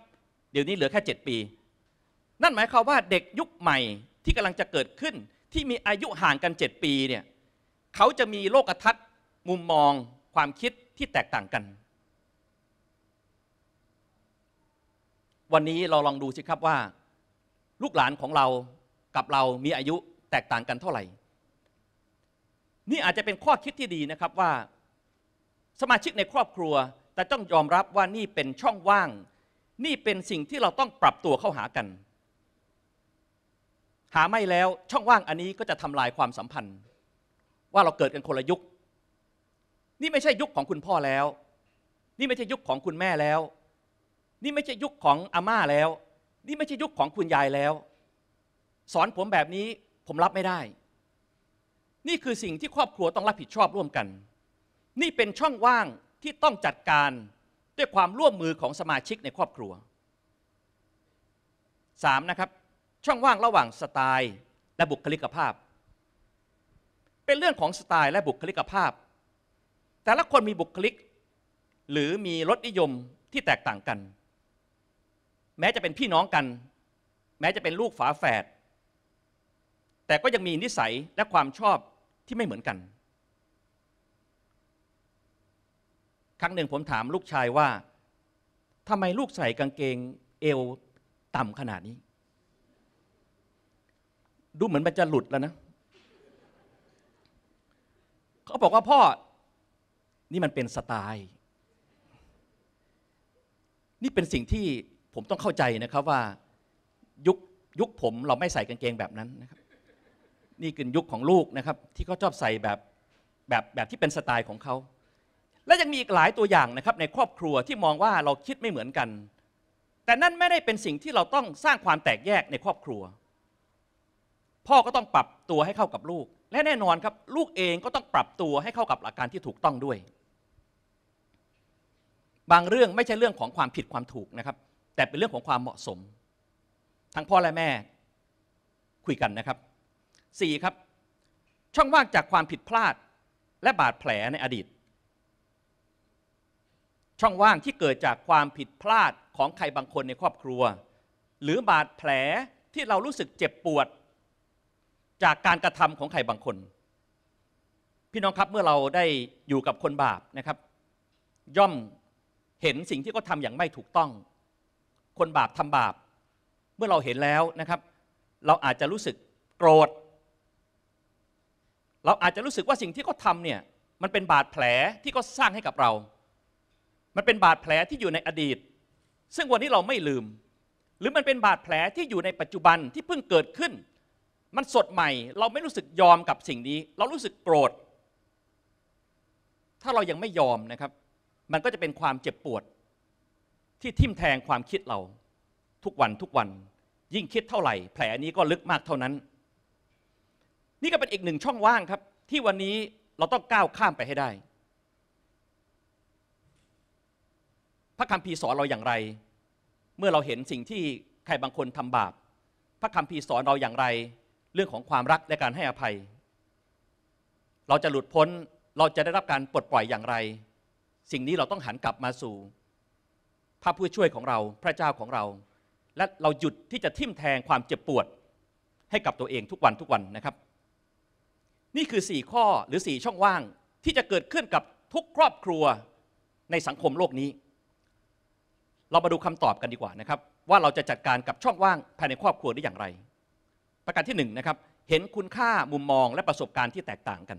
เดี๋ยวนี้เหลือแค่ 7 ปี นั่นหมายความว่าเด็กยุคใหม่ที่กำลังจะเกิดขึ้น ที่มีอายุห่างกัน 7 ปีเนี่ยเขาจะมีโลกทัศน์มุมมองความคิดที่แตกต่างกัน วันนี้เราลองดูสิครับว่า ลูกหลานของเรากับเรามีอายุแตกต่างกันเท่าไหร่ นี่อาจจะเป็นข้อคิดที่ดีนะครับว่า สมาชิกในครอบครัว แต่ต้องยอมรับว่านี่เป็นช่องว่าง นี่เป็นสิ่งที่เราต้องปรับตัวเข้าหากัน หาไม่แล้วช่องว่างอันนี้ก็จะทำลายความสัมพันธ์ ว่าเราเกิดกันคนละยุค นี่ไม่ใช่ยุคของคุณพ่อแล้ว นี่ไม่ใช่ยุคของคุณแม่แล้ว นี่ไม่ใช่ยุคของอาม่าแล้ว นี่ไม่ใช่ยุคของคุณยายแล้ว สอนผมแบบนี้ผมรับไม่ได้ นี่คือสิ่งที่ครอบครัวต้องรับผิดชอบร่วมกัน นี่เป็นช่องว่างที่ต้องจัดการด้วยความร่วมมือของสมาชิกในครอบครัวสามนะครับ ช่องว่างระหว่างสไตล์และบุคลิกภาพ เป็นเรื่องของสไตล์และบุคลิกภาพ แต่ละคนมีบุคลิก หรือมีรสนิยมที่แตกต่างกัน แม้จะเป็นพี่น้องกัน แม้จะเป็นลูกฝาแฝดแต่ก็ยังมีนิสัยและความชอบที่ไม่เหมือนกัน ครั้งหนึ่งผมถามลูกชายว่าทำไมลูกใส่กางเกงเอวต่ำขนาดนี้ ดูเหมือนมันจะหลุดแล้วนะ เขาบอกว่าพ่อ นี่มันเป็นสไตล์ นี่เป็นสิ่งที่ผมต้องเข้าใจนะครับว่ายุคยุคผมเราไม่ใส่กางเกงแบบนั้นนะครับ นี่คือยุคของลูกนะครับ ที่เขาชอบใส่แบบแบบแบบที่เป็นสไตล์ของเขา และยังมีอีกหลายตัวอย่างนะครับ ในครอบครัวที่มองว่าเราคิดไม่เหมือนกัน แต่นั่นไม่ได้เป็นสิ่งที่เราต้องสร้างความแตกแยกในครอบครัว พ่อก็ต้องปรับตัวให้เข้ากับลูก และแน่นอนครับ ลูกเองก็ต้องปรับตัวให้เข้ากับหลักการที่ถูกต้องด้วย บางเรื่องไม่ใช่เรื่องของความผิดความถูกนะครับ แต่เป็นเรื่องของความเหมาะสม ทั้งพ่อและแม่คุยกันนะครับสี่ครับ ช่องว่างจากความผิดพลาดและบาดแผลในอดีต ช่องว่างที่เกิดจากความผิดพลาดของใครบางคนในครอบครัว หรือบาดแผลที่เรารู้สึกเจ็บปวด จากการกระทำของใครบางคน พี่น้องครับเมื่อเราได้อยู่กับคนบาปนะครับ ย่อมเห็นสิ่งที่เขาทาอย่างไม่ถูกต้อง คนบาปทำบาป เมื่อเราเห็นแล้วนะครับ เราอาจจะรู้สึกโกรธ เราอาจจะรู้สึกว่าสิ่งที่เขาทำเนี่ยมันเป็นบาดแผลที่เขาสร้างให้กับเรา มันเป็นบาดแผลที่อยู่ในอดีต ซึ่งวันนี้เราไม่ลืม หรือมันเป็นบาดแผลที่อยู่ในปัจจุบันที่เพิ่งเกิดขึ้น มันสดใหม่ เราไม่รู้สึกยอมกับสิ่งนี้ เรารู้สึกโกรธ ถ้าเรายังไม่ยอมนะครับ มันก็จะเป็นความเจ็บปวด ที่ทิ่มแทงความคิดเรา ทุกวันทุกวัน ยิ่งคิดเท่าไหร่ แผลนี้ก็ลึกมากเท่านั้น นี่ก็เป็นอีกหนึ่งช่องว่างครับ ที่วันนี้เราต้องก้าวข้ามไปให้ได้ พระคัมภีร์สอนเราอย่างไร เมื่อเราเห็นสิ่งที่ใครบางคนทำบาป พระคัมภีร์สอนเราอย่างไร เรื่องของความรักและการให้อภัย เราจะหลุดพ้นเราจะได้รับการปลดปล่อยอย่างไร สิ่งนี้เราต้องหันกลับมาสู่ พระผู้ช่วยของเราพระเจ้าของเรา และเราหยุดที่จะทิ่มแทงความเจ็บปวด ให้กับตัวเองทุกวันทุกวันนะครับ นี่คือ 4 ข้อหรือ 4 ช่องว่างที่จะเกิดขึ้นกับทุกครอบครัวในสังคมโลกนี้ เรามาดูคำตอบกันดีกว่านะครับ ว่าเราจะจัดการกับช่องว่างภายในครอบครัวได้อย่างไร ประการที่1นงนะครับเห็นคุณค่ามุมมองและประสบการณ์ที่แตกต่างกัน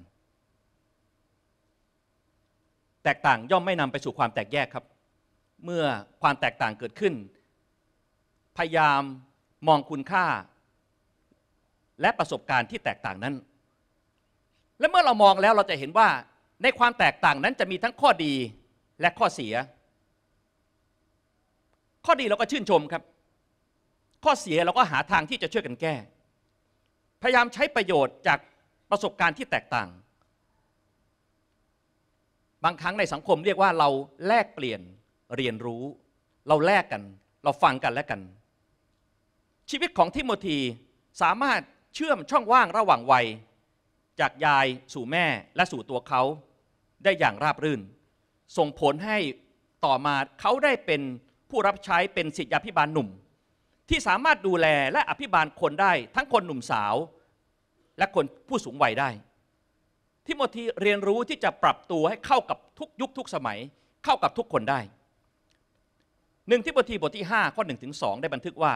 แตกต่างย่อมไม่นำไปสู่ความแตกแยกครับ เมื่อความแตกต่างเกิดขึ้น พยายามมองคุณค่า และประสบการณ์ที่แตกต่างนั้น และเมื่อเรามองแล้วเราจะเห็นว่าในความแตกต่างนั้นจะมีทั้งข้อดีและข้อเสีย ข้อดีเราก็ชื่นชมครับ ข้อเสียเราก็หาทางที่จะช่วยกันแก้ พยายามใช้ประโยชน์จากประสบการณ์ที่แตกต่าง บางครั้งในสังคมเรียกว่าเราแลกเปลี่ยนเรียนรู้ เราแลกกัน เราฟังกันและกัน ชีวิตของทิโมธีสามารถเชื่อมช่องว่างระหว่างวัย จากยายสู่แม่และสู่ตัวเขาได้อย่างราบรื่น ส่งผลให้ต่อมาเขาได้เป็นผู้รับใช้เป็นศิษยาพิบาลหนุ่ม ที่สามารถดูแลและอภิบาลคนได้ ทั้งคนหนุ่มสาว และคนผู้สูงวัยได้ ทิโมธีเรียนรู้ที่จะปรับตัวให้เข้ากับทุกยุคทุกสมัย เข้ากับทุกคนได้หนึ่งทิโมธีบทที่ 5 ข้อ1ถึง2ได้บันทึกว่า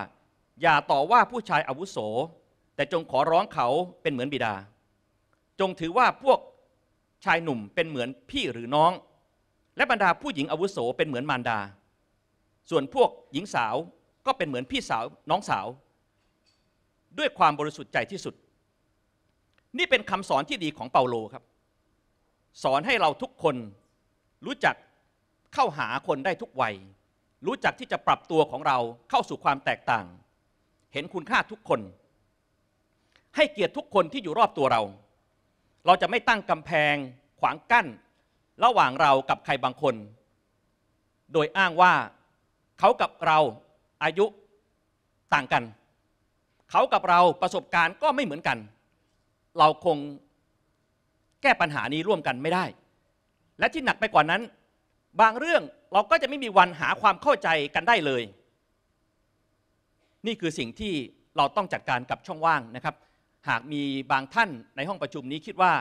อย่าต่อว่าผู้ชายอาวุโส แต่จงขอร้องเขาเป็นเหมือนบิดา จงถือว่าพวกชายหนุ่มเป็นเหมือนพี่หรือน้อง และบรรดาผู้หญิงอาวุโสเป็นเหมือนมารดา ส่วนพวกหญิงสาว ก็เป็นเหมือนพี่สาวน้องสาว ด้วยความบริสุทธิ์ใจที่สุด นี่เป็นคำสอนที่ดีของเปาโลครับ สอนให้เราทุกคนรู้จักเข้าหาคนได้ทุกวัย รู้จักที่จะปรับตัวของเราเข้าสู่ความแตกต่าง เห็นคุณค่าทุกคน ให้เกียรติทุกคนที่อยู่รอบตัวเรา เราจะไม่ตั้งกำแพง ขวางกั้น ระหว่างเรากับใครบางคน โดยอ้างว่าเขากับเรา อายุต่างกัน เขากับเราประสบการณ์ก็ไม่เหมือนกัน เราคงแก้ปัญหานี้ร่วมกันไม่ได้ และที่หนักไปกว่านั้น บางเรื่องเราก็จะไม่มีวันหาความเข้าใจกันได้เลย นี่คือสิ่งที่เราต้องจัดการกับช่องว่างนะครับ หากมีบางท่านในห้องประชุมนี้คิดว่า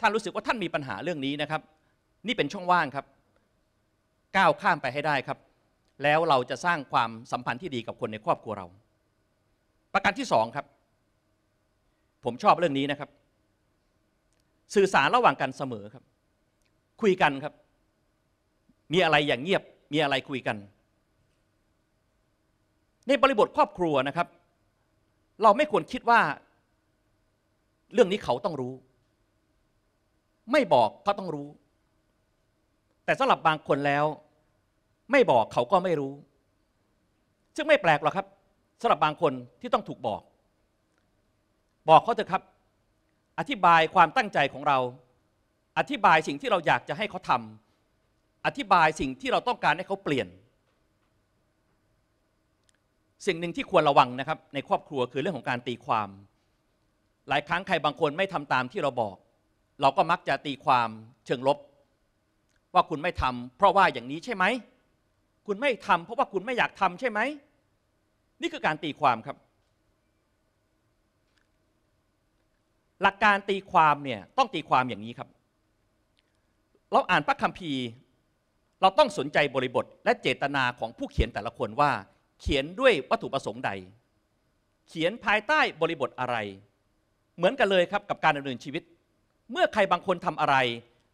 ท่านรู้สึกว่าท่านมีปัญหาเรื่องนี้นะครับ นี่เป็นช่องว่างครับ ก้าวข้ามไปให้ได้ครับ แล้วเราจะสร้างความสัมพันธ์ที่ดีกับคนในครอบครัวเรา ประการที่สองครับ ผมชอบเรื่องนี้นะครับ สื่อสารระหว่างกันเสมอครับ คุยกันครับ มีอะไรอย่างเงียบมีอะไรคุยกัน ในบริบทครอบครัวนะครับ เราไม่ควรคิดว่า เรื่องนี้เขาต้องรู้ ไม่บอกเขาต้องรู้ แต่สำหรับบางคนแล้ว ไม่บอกเขาก็ไม่รู้ ซึ่งไม่แปลกหรอกครับสำหรับบางคนที่ต้องถูกบอก บอกเขาเถอะครับ อธิบายความตั้งใจของเรา อธิบายสิ่งที่เราอยากจะให้เขาทำอธิบายสิ่งที่เราต้องการให้เขาเปลี่ยน สิ่งหนึ่งที่ควรระวังนะครับ ในครอบครัวคือเรื่องของการตีความ หลายครั้งใครบางคนไม่ทำตามที่เราบอก เราก็มักจะตีความเชิงลบ ว่าคุณไม่ทำเพราะว่าอย่างนี้ใช่ไหม คุณไม่ทำเพราะว่าคุณไม่อยากทำใช่ไหม นี่คือการตีความครับ หลักการตีความเนี่ยต้องตีความอย่างนี้ครับ เราอ่านพระคัมภีร์ เราต้องสนใจบริบทและเจตนาของผู้เขียนแต่ละคนว่า เขียนด้วยวัตถุประสงค์ใด เขียนภายใต้บริบทอะไร เหมือนกันเลยครับกับการดำเนินชีวิต เมื่อใครบางคนทำอะไร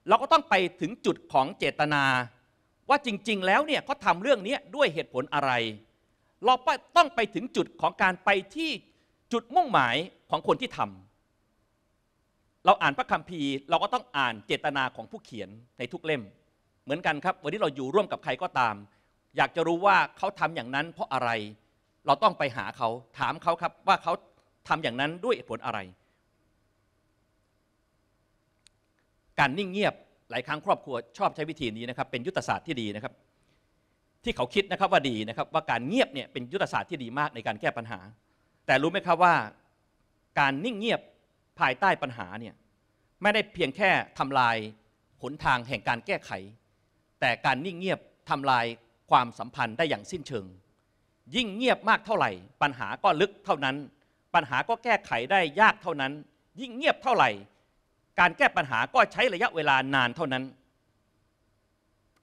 เราก็ต้องไปถึงจุดของเจตนา ว่าจริง ๆ แล้วเนี่ยเขาทำเรื่องนี้ด้วยเหตุผลอะไร เราต้องไปถึงจุดของการไปที่จุดมุ่งหมายของคนที่ทำเราอ่านพระคัมภีร์ เราก็ต้องอ่านเจตนาของผู้เขียนในทุกเล่ม เหมือนกันครับ วันนี้เราอยู่ร่วมกับใครก็ตาม อยากจะรู้ว่าเขาทำอย่างนั้น เพราะอะไร เราต้องไปหาเขาถามเขาครับว่าเขาทำอย่างนั้นด้วยเหตุผลอะไร การนิ่งเงียบ หลายครั้งครอบครัวชอบใช้วิธีนี้นะครับเป็นยุทธศาสตร์ที่ดีนะครับ ที่เขาคิดนะครับว่าดีนะครับว่าการเงียบเนี่ยเป็นยุทธศาสตร์ที่ดีมากในการแก้ปัญหา แต่รู้ไหมครับว่าการนิ่งเงียบภายใต้ปัญหาเนี่ยไม่ได้เพียงแค่ทำลายหนทางแห่งการแก้ไข แต่การนิ่งเงียบทำลายความสัมพันธ์ได้อย่างสิ้นเชิง ยิ่งเงียบมากเท่าไหร่ ปัญหาก็ลึกเท่านั้น ปัญหาก็แก้ไขได้ยากเท่านั้น ยิ่งเงียบเท่าไหร่ การแก้ปัญหาก็ใช้ระยะเวลานานเท่านั้น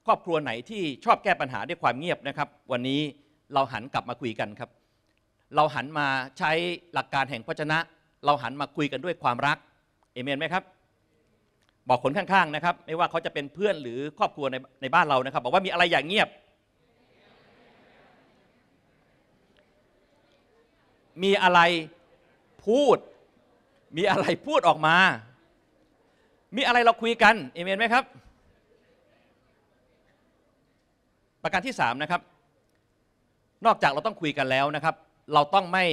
ครอบครัวไหนที่ชอบแก้ปัญหาด้วยความเงียบนะครับ วันนี้เราหันกลับมาคุยกันครับ เราหันมาใช้หลักการแห่งพระชนะ เราหันมาคุยกันด้วยความรักเอเมนไหมครับบอกคนข้างๆนะครับ ไม่ว่าเขาจะเป็นเพื่อนหรือครอบครัวในในบ้านเรานะครับ บอกว่ามีอะไรอย่างเงียบ มีอะไรพูด มีอะไรพูดออกมา มีอะไรเราคุยกันเอเมนไหมครับ ประการที่สามนะครับ นอกจากเราต้องคุยกันแล้วนะครับ เราต้องไม่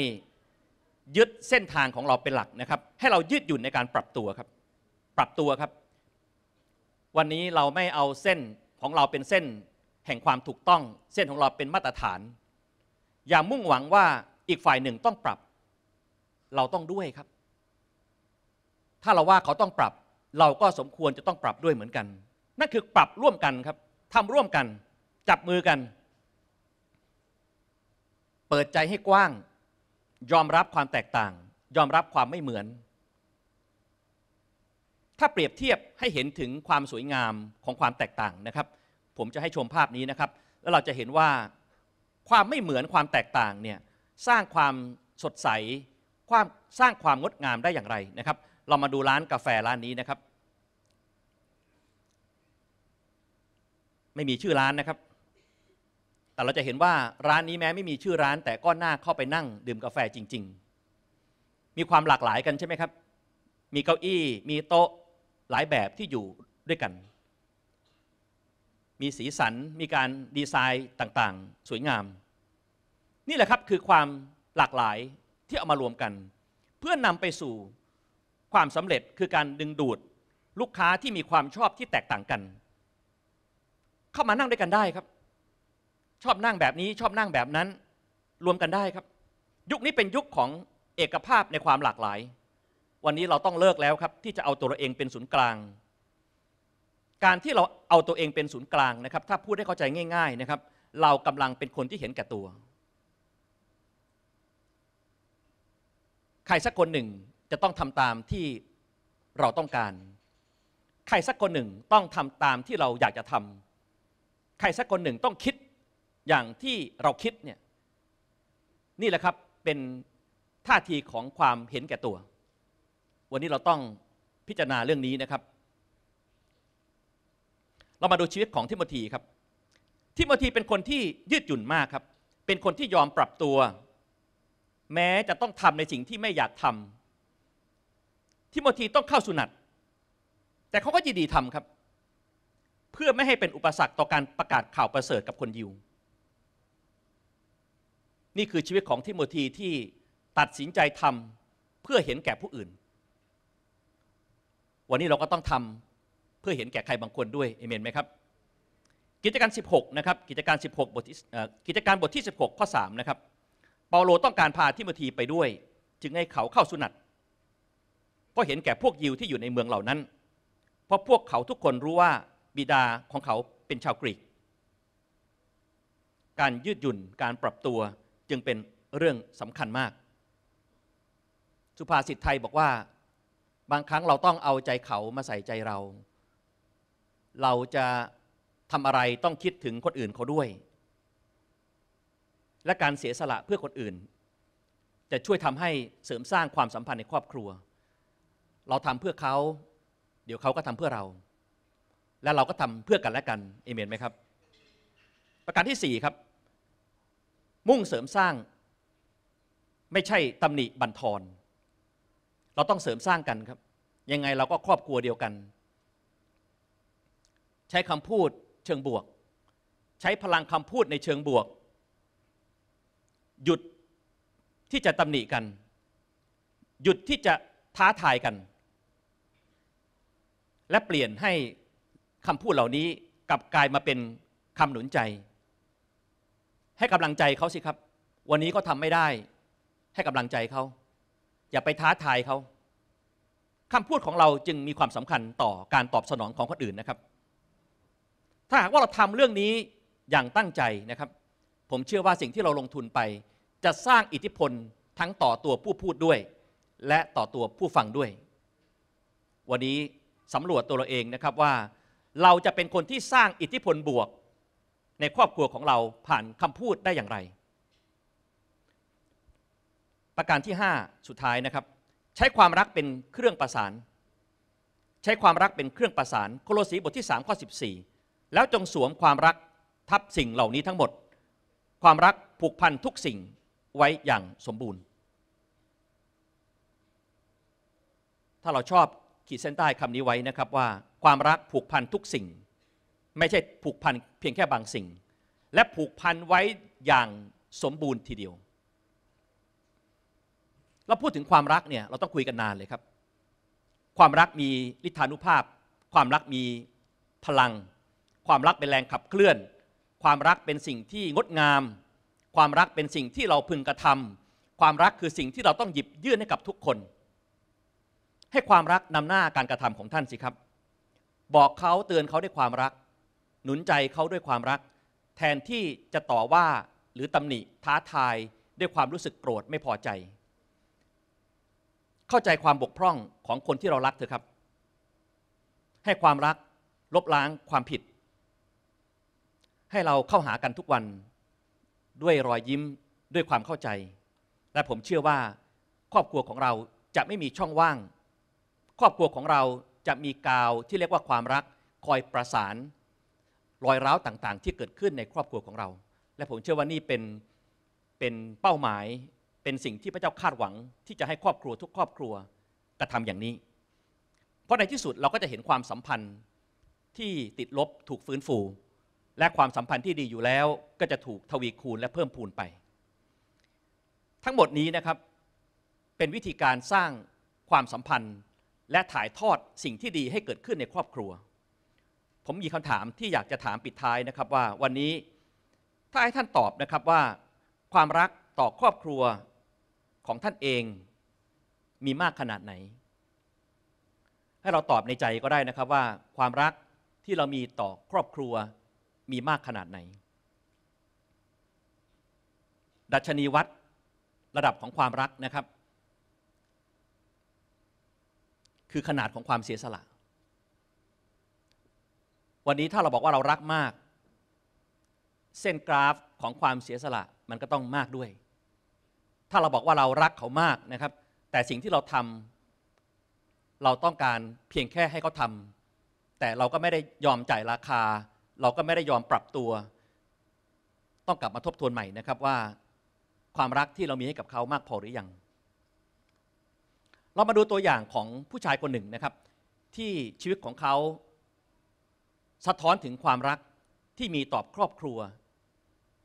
ยึดเส้นทางของเราเป็นหลักนะครับ ให้เรายืดหยุ่นในการปรับตัวครับ ปรับตัวครับ วันนี้เราไม่เอาเส้นของเราเป็นเส้นแห่งความถูกต้อง เส้นของเราเป็นมาตรฐาน อย่ามุ่งหวังว่าอีกฝ่ายหนึ่งต้องปรับ เราต้องด้วยครับ ถ้าเราว่าเขาต้องปรับ เราก็สมควรจะต้องปรับด้วยเหมือนกัน นั่นคือปรับร่วมกันครับทำร่วมกัน จับมือกัน เปิดใจให้กว้าง ยอมรับความแตกต่าง ยอมรับความไม่เหมือน ถ้าเปรียบเทียบให้เห็นถึงความสวยงามของความแตกต่างนะครับ ผมจะให้ชมภาพนี้นะครับ แล้วเราจะเห็นว่าความไม่เหมือนความแตกต่างเนี่ยสร้างความสดใสความสร้างความงดงามได้อย่างไรนะครับ เรามาดูร้านกาแฟร้านนี้นะครับ ไม่มีชื่อร้านนะครับ แต่เราจะเห็นว่าร้านนี้แม้ไม่มีชื่อร้าน แต่ก็น่าเข้าไปนั่งดื่มกาแฟจริง ๆ มีความหลากหลายกันใช่ไหมครับ มีเก้าอี้ มีโต๊ะหลายแบบที่อยู่ด้วยกัน มีสีสัน มีการดีไซน์ต่างๆ สวยงาม นี่แหละครับคือความหลากหลายที่เอามารวมกัน เพื่อนำไปสู่ ความสำเร็จคือการดึงดูดลูกค้าที่มีความชอบที่แตกต่างกัน เข้ามานั่งด้วยกันได้ครับ ชอบนั่งแบบนี้ชอบนั่งแบบนั้น รวมกันได้ครับ ยุคนี้เป็นยุคของเอกภาพในความหลากหลาย วันนี้เราต้องเลิกแล้วครับ ที่จะเอาตัวเราเองเป็นศูนย์กลาง การที่เราเอาตัวเองเป็นศูนย์กลางนะครับ ถ้าพูดให้เข้าใจง่าย ๆนะครับ เรากำลังเป็นคนที่เห็นแก่ตัว ใครสักคนหนึ่ง จะต้องทำตามที่เราต้องการ ใครสักคนหนึ่งต้องทำตามที่เราอยากจะทำใครสักคนหนึ่งต้องคิดอย่างที่เราคิดเนี่ยนี่แหละครับเป็นท่าทีของความเห็นแก่ตัว วันนี้เราต้องพิจารณาเรื่องนี้นะครับ เรามาดูชีวิตของทิโมธีครับ ทิโมธีเป็นคนที่ยืดหยุ่นมากครับ เป็นคนที่ยอมปรับตัว แม้จะต้องทำในสิ่งที่ไม่อยากทำ ทิโมธีต้องเข้าสุนัตแต่เขาก็ยินดีทำครับ เพื่อไม่ให้เป็นอุปสรรคต่อการประกาศข่าวประเสริฐกับคนยิว นี่คือชีวิตของทิโมธีที่ตัดสินใจทำเพื่อเห็นแก่ผู้อื่น วันนี้เราก็ต้องทำเพื่อเห็นแก่ใครบางคนด้วยเอเมนไหมครับ กิจการ 16 นะครับ กิจการ 16 บทที่กิจการบทที่ 16 ข้อ 3 นะครับ เปาโลต้องการพาทิโมธีไปด้วย จึงให้เขาเข้าสุนัต เพราะเห็นแก่พวกยิวที่อยู่ในเมืองเหล่านั้น เพราะพวกเขาทุกคนรู้ว่าบิดาของเขาเป็นชาวกรีก การยืดหยุ่นการปรับตัวจึงเป็นเรื่องสำคัญมาก สุภาษิตไทยบอกว่า บางครั้งเราต้องเอาใจเขามาใส่ใจเรา เราจะทำอะไรต้องคิดถึงคนอื่นเขาด้วย และการเสียสละเพื่อคนอื่น จะช่วยทำให้เสริมสร้างความสัมพันธ์ในครอบครัว เราทำเพื่อเขา เดี๋ยวเขาก็ทำเพื่อเรา และเราก็ทำเพื่อกันและกันเอเมนไหมครับ ประการที่สี่ครับ มุ่งเสริมสร้าง ไม่ใช่ตำหนิบันทอนเราต้องเสริมสร้างกันครับ ยังไงเราก็ครอบครัวเดียวกัน ใช้คำพูดเชิงบวก ใช้พลังคำพูดในเชิงบวก หยุดที่จะตำหนิกัน หยุดที่จะท้าทายกัน และเปลี่ยนให้คำพูดเหล่านี้กลับกลายมาเป็นคำหนุนใจ ให้กำลังใจเขาสิครับ วันนี้เขาทำไม่ได้ ให้กำลังใจเขา อย่าไปท้าทายเขาคำพูดของเราจึงมีความสำคัญต่อการตอบสนองของคนอื่นนะครับ ถ้าหากว่าเราทำเรื่องนี้อย่างตั้งใจนะครับ ผมเชื่อว่าสิ่งที่เราลงทุนไป จะสร้างอิทธิพลทั้งต่อตัวผู้พูดด้วย และต่อตัวผู้ฟังด้วย วันนี้ สำรวจตัวเราเองนะครับว่า เราจะเป็นคนที่สร้างอิทธิพลบวก ในครอบครัวของเราผ่านคำพูดได้อย่างไร ประการที่ 5 สุดท้ายนะครับ ใช้ความรักเป็นเครื่องประสาน ใช้ความรักเป็นเครื่องประสานโคโลสีบทที่3ข้อ14 แล้วจงสวมความรักทับสิ่งเหล่านี้ทั้งหมด ความรักผูกพันทุกสิ่งไว้อย่างสมบูรณ์ ถ้าเราชอบ ขีดเส้นใต้คำนี้ไว้นะครับว่าความรักผูกพันทุกสิ่ง ไม่ใช่ผูกพันเพียงแค่บางสิ่ง และผูกพันไว้อย่างสมบูรณ์ทีเดียว เราพูดถึงความรักเนี่ยเราต้องคุยกันนานเลยครับ ความรักมีฤทธานุภาพ ความรักมีพลัง ความรักเป็นแรงขับเคลื่อน ความรักเป็นสิ่งที่งดงาม ความรักเป็นสิ่งที่เราพึงกระทำความรักคือสิ่งที่เราต้องหยิบยื่นให้กับทุกคน ให้ความรักนำหน้าการกระทำของท่านสิครับ บอกเขาเตือนเขาด้วยความรัก หนุนใจเขาด้วยความรัก แทนที่จะต่อว่าหรือตำหนิท้าทายด้วยความรู้สึกโกรธไม่พอใจ เข้าใจความบกพร่องของคนที่เรารักเถอะครับ ให้ความรักลบล้างความผิด ให้เราเข้าหากันทุกวัน ด้วยรอยยิ้มด้วยความเข้าใจ และผมเชื่อว่าครอบครัวของเราจะไม่มีช่องว่าง ครอบครัวของเราจะมีกาวที่เรียกว่าความรักคอยประสานรอยร้าวต่างๆ ที่เกิดขึ้นในครอบครัวของเรา และผมเชื่อว่านี่เป็นเป็นเป้าหมายเป็นสิ่งที่พระเจ้าคาดหวังที่จะให้ครอบครัวทุกครอบครัวกระทำอย่างนี้ เพราะในที่สุดเราก็จะเห็นความสัมพันธ์ที่ติดลบถูกฟื้นฟู และความสัมพันธ์ที่ดีอยู่แล้วก็จะถูกทวีคูณและเพิ่มพูนไป ทั้งหมดนี้นะครับเป็นวิธีการสร้างความสัมพันธ์ และถ่ายทอดสิ่งที่ดีให้เกิดขึ้นในครอบครัว ผมมีคำถามที่อยากจะถามปิดท้ายนะครับว่าวันนี้ถ้าให้ท่านตอบนะครับว่า ความรักต่อครอบครัวของท่านเองมีมากขนาดไหน ให้เราตอบในใจก็ได้นะครับว่า ความรักที่เรามีต่อครอบครัวมีมากขนาดไหน ดัชนีวัดระดับของความรักนะครับ คือขนาดของความเสียสละ วันนี้ถ้าเราบอกว่าเรารักมาก เส้นกราฟของความเสียสละมันก็ต้องมากด้วย ถ้าเราบอกว่าเรารักเขามากนะครับ แต่สิ่งที่เราทำเราต้องการเพียงแค่ให้เขาทำแต่เราก็ไม่ได้ยอมจ่ายราคา เราก็ไม่ได้ยอมปรับตัว ต้องกลับมาทบทวนใหม่นะครับว่า ความรักที่เรามีให้กับเขามากพอหรือยัง เรามาดูตัวอย่างของผู้ชายคนหนึ่งนะครับ ที่ชีวิตของเขาสะท้อนถึงความรักที่มีต่อครอบครัว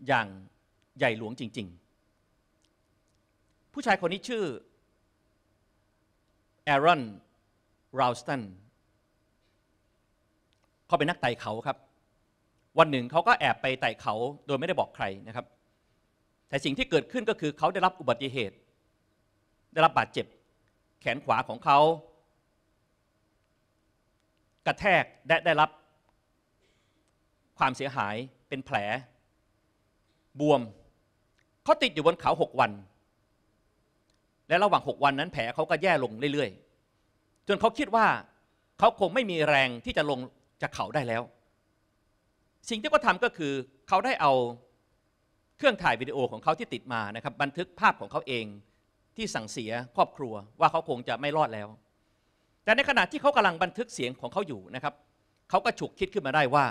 อย่างใหญ่หลวงจริง ๆ ผู้ชายคนนี้ชื่อแอรอนราสตันเขาเป็นนักไต่เขาครับ วันหนึ่งเขาก็แอบไปไต่เขาโดยไม่ได้บอกใครนะครับ แต่สิ่งที่เกิดขึ้นก็คือเขาได้รับอุบัติเหตุ ได้รับบาดเจ็บ ขนขวาของเขา กระแทกได้ได้รับความเสียหายเป็นแผล บวม เขาติดอยู่บนเขาหกวัน และระหว่างหกวันนั้นแผลเขาก็แย่ลงเรื่อยๆ จนเขาคิดว่าเขาคงไม่มีแรงที่จะลงจากเขาได้แล้ว สิ่งที่เขาทำก็คือเขาได้เอาเครื่องถ่ายวิดีโอของเขาที่ติดมานะครับ บันทึกภาพของเขาเอง ที่สั่งเสียครอบครัวว่าเขาคงจะไม่รอดแล้ว แต่ในขณะที่เขากำลังบันทึกเสียงของเขาอยู่นะครับเขาก็ฉุกคิดขึ้นมาได้ว่า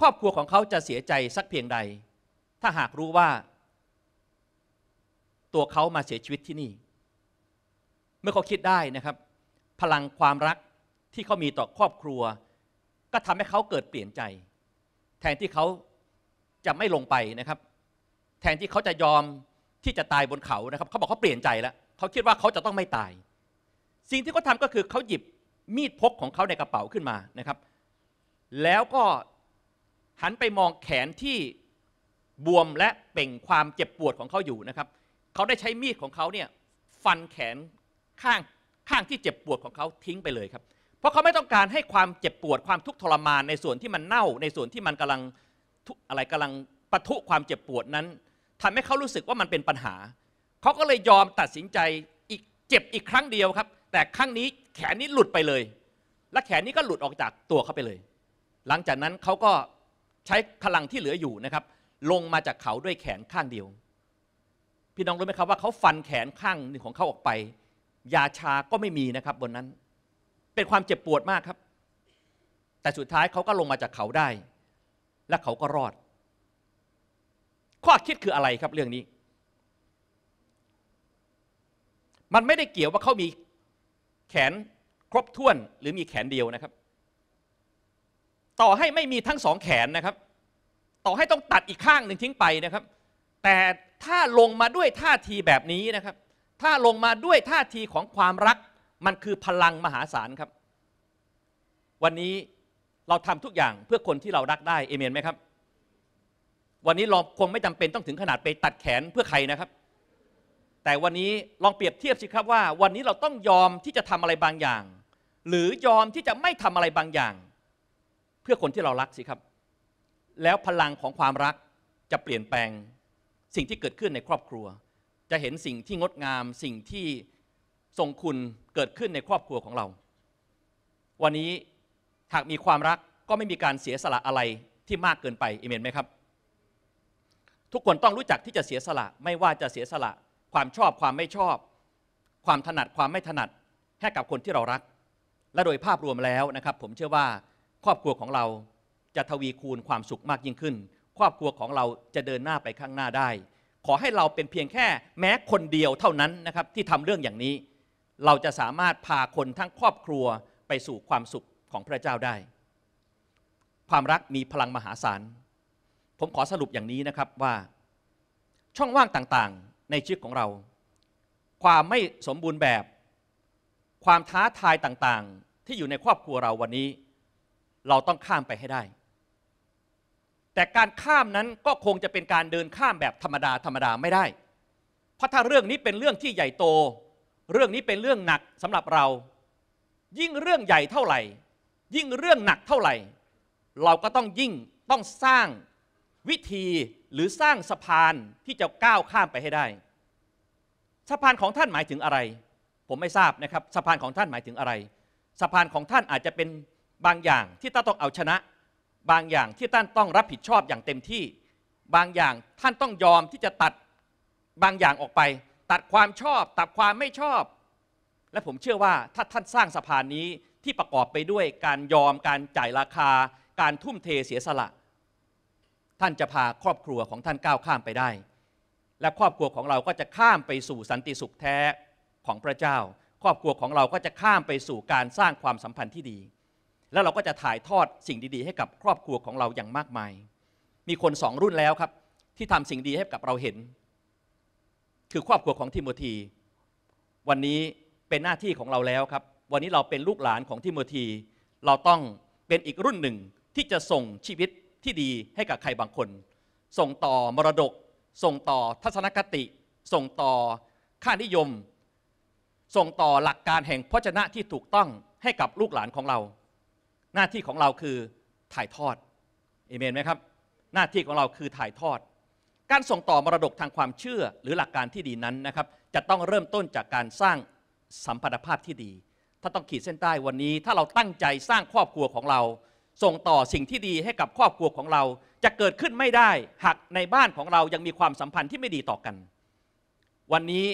ครอบครัวของเขาจะเสียใจสักเพียงใด ถ้าหากรู้ว่า ตัวเขามาเสียชีวิตที่นี่ เมื่อเขาคิดได้นะครับ พลังความรักที่เขามีต่อครอบครัว ก็ทำให้เขาเกิดเปลี่ยนใจ แทนที่เขาจะไม่ลงไปนะครับ แทนที่เขาจะยอม ที่จะตายบนเขานะครับเขาบอกเขาเปลี่ยนใจแล้วเขาคิดว่าเขาจะต้องไม่ตาย สิ่งที่เขาทำก็คือเขาหยิบมีดพกของเขาในกระเป๋าขึ้นมานะครับ แล้วก็หันไปมองแขนที่บวมและเป่งความเจ็บปวดของเขาอยู่นะครับเขาได้ใช้มีดของเขาเนี่ยฟันแขนข้างข้างที่เจ็บปวดของเขาทิ้งไปเลยครับ เพราะเขาไม่ต้องการให้ความเจ็บปวดความทุกข์ทรมานในส่วนที่มันเน่า ในส่วนที่มันกำลังอะไรกำลังปะทุความเจ็บปวดนั้น ทำให้เขารู้สึกว่ามันเป็นปัญหา เขาก็เลยยอมตัดสินใจอีกเจ็บอีกครั้งเดียวครับ แต่ครั้งนี้แขนนี้หลุดไปเลย และแขนนี้ก็หลุดออกจากตัวเขาไปเลย หลังจากนั้นเขาก็ใช้พลังที่เหลืออยู่นะครับ ลงมาจากเขาด้วยแขนข้างเดียว พี่น้องรู้ไหมครับว่าเขาฟันแขนข้างหนึ่งของเขาออกไป ยาชาก็ไม่มีนะครับบนนั้น เป็นความเจ็บปวดมากครับ แต่สุดท้ายเขาก็ลงมาจากเขาได้ และเขาก็รอด ข้อคิดคืออะไรครับเรื่องนี้ มันไม่ได้เกี่ยวว่าเขามีแขนครบถ้วนหรือมีแขนเดียวนะครับ ต่อให้ไม่มีทั้งสองแขนนะครับ ต่อให้ต้องตัดอีกข้างหนึ่งทิ้งไปนะครับ แต่ถ้าลงมาด้วยท่าทีแบบนี้นะครับ ถ้าลงมาด้วยท่าทีของความรัก มันคือพลังมหาศาลครับ วันนี้เราทำทุกอย่างเพื่อคนที่เรารักได้เอเมนไหมครับ วันนี้เราคงไม่จำเป็นต้องถึงขนาดไปตัดแขนเพื่อใครนะครับ แต่วันนี้ลองเปรียบเทียบสิครับว่า วันนี้เราต้องยอมที่จะทำอะไรบางอย่าง หรือยอมที่จะไม่ทำอะไรบางอย่าง เพื่อคนที่เรารักสิครับ แล้วพลังของความรักจะเปลี่ยนแปลงสิ่งที่เกิดขึ้นในครอบครัว จะเห็นสิ่งที่งดงามสิ่งที่ทรงคุณเกิดขึ้นในครอบครัวของเรา วันนี้หากมีความรักก็ไม่มีการเสียสละอะไรที่มากเกินไปเอเมนไหมครับ ทุกคนต้องรู้จักที่จะเสียสละ ไม่ว่าจะเสียสละ ความชอบความไม่ชอบ ความถนัดความไม่ถนัดให้กับคนที่เรารัก และโดยภาพรวมแล้วนะครับ ผมเชื่อว่าครอบครัวของเราจะทวีคูณความสุขมากยิ่งขึ้น ครอบครัวของเราจะเดินหน้าไปข้างหน้าได้ ขอให้เราเป็นเพียงแค่แม้คนเดียวเท่านั้นนะครับที่ทำเรื่องอย่างนี้ เราจะสามารถพาคนทั้งครอบครัวไปสู่ความสุขของพระเจ้าได้ ความรักมีพลังมหาศาล ผมขอสรุปอย่างนี้นะครับว่า ช่องว่างต่างๆในชีวิตของเรา ความไม่สมบูรณ์แบบ ความท้าทายต่างๆ ที่อยู่ในครอบครัวเราวันนี้ เราต้องข้ามไปให้ได้ แต่การข้ามนั้นก็คงจะเป็นการเดินข้ามแบบธรรมดาธรรมดาไม่ได้ เพราะถ้าเรื่องนี้เป็นเรื่องที่ใหญ่โต เรื่องนี้เป็นเรื่องหนักสำหรับเรา ยิ่งเรื่องใหญ่เท่าไหร่ ยิ่งเรื่องหนักเท่าไหร่ เราก็ต้องยิ่งต้องสร้าง วิธีหรือสร้างสะพานที่จะก้าวข้ามไปให้ได้ สะพานของท่านหมายถึงอะไร ผมไม่ทราบนะครับสะพานของท่านหมายถึงอะไร สะพานของท่านอาจจะเป็นบางอย่างที่ท่านต้องเอาชนะ บางอย่างที่ท่านต้องรับผิดชอบอย่างเต็มที่ บางอย่างท่านต้องยอมที่จะตัดบางอย่างออกไป ตัดความชอบ ตัดความไม่ชอบ และผมเชื่อว่าถ้าท่านสร้างสะพานนี้ที่ประกอบไปด้วยการยอมการจ่ายราคา การทุ่มเทเสียสละ ท่านจะพาครอบครัวของท่านก้าวข้ามไปได้ และครอบครัวของเราก็จะข้ามไปสู่สันติสุขแท้ของพระเจ้า ครอบครัวของเราก็จะข้ามไปสู่การสร้างความสัมพันธ์ที่ดี แล้วเราก็จะถ่ายทอดสิ่งดีๆ ให้กับครอบครัวของเราอย่างมากมาย มีคนสองรุ่นแล้วครับ ที่ทำสิ่งดีให้กับเราเห็น คือครอบครัวของทิโมธีวันนี้เป็นหน้าที่ของเราแล้วครับ วันนี้เราเป็นลูกหลานของทิโมธีเราต้องเป็นอีกรุ่นหนึ่งที่จะส่งชีวิต ที่ดีให้กับใครบางคน ส่งต่อมรดก ส่งต่อทัศนคติ ส่งต่อค่านิยม ส่งต่อหลักการแห่งพจนะที่ถูกต้องให้กับลูกหลานของเรา หน้าที่ของเราคือถ่ายทอดเอเมนไหมครับ หน้าที่ของเราคือถ่ายทอด การส่งต่อมรดกทางความเชื่อหรือหลักการที่ดีนั้นนะครับ จะต้องเริ่มต้นจากการสร้างสัมพันธภาพที่ดี ถ้าต้องขีดเส้นใต้วันนี้ ถ้าเราตั้งใจสร้างครอบครัวของเรา ส่งต่อสิ่งที่ดีให้กับครอบครัวของเรา จะเกิดขึ้นไม่ได้ หากในบ้านของเรายังมีความสัมพันธ์ที่ไม่ดีต่อกัน วันนี้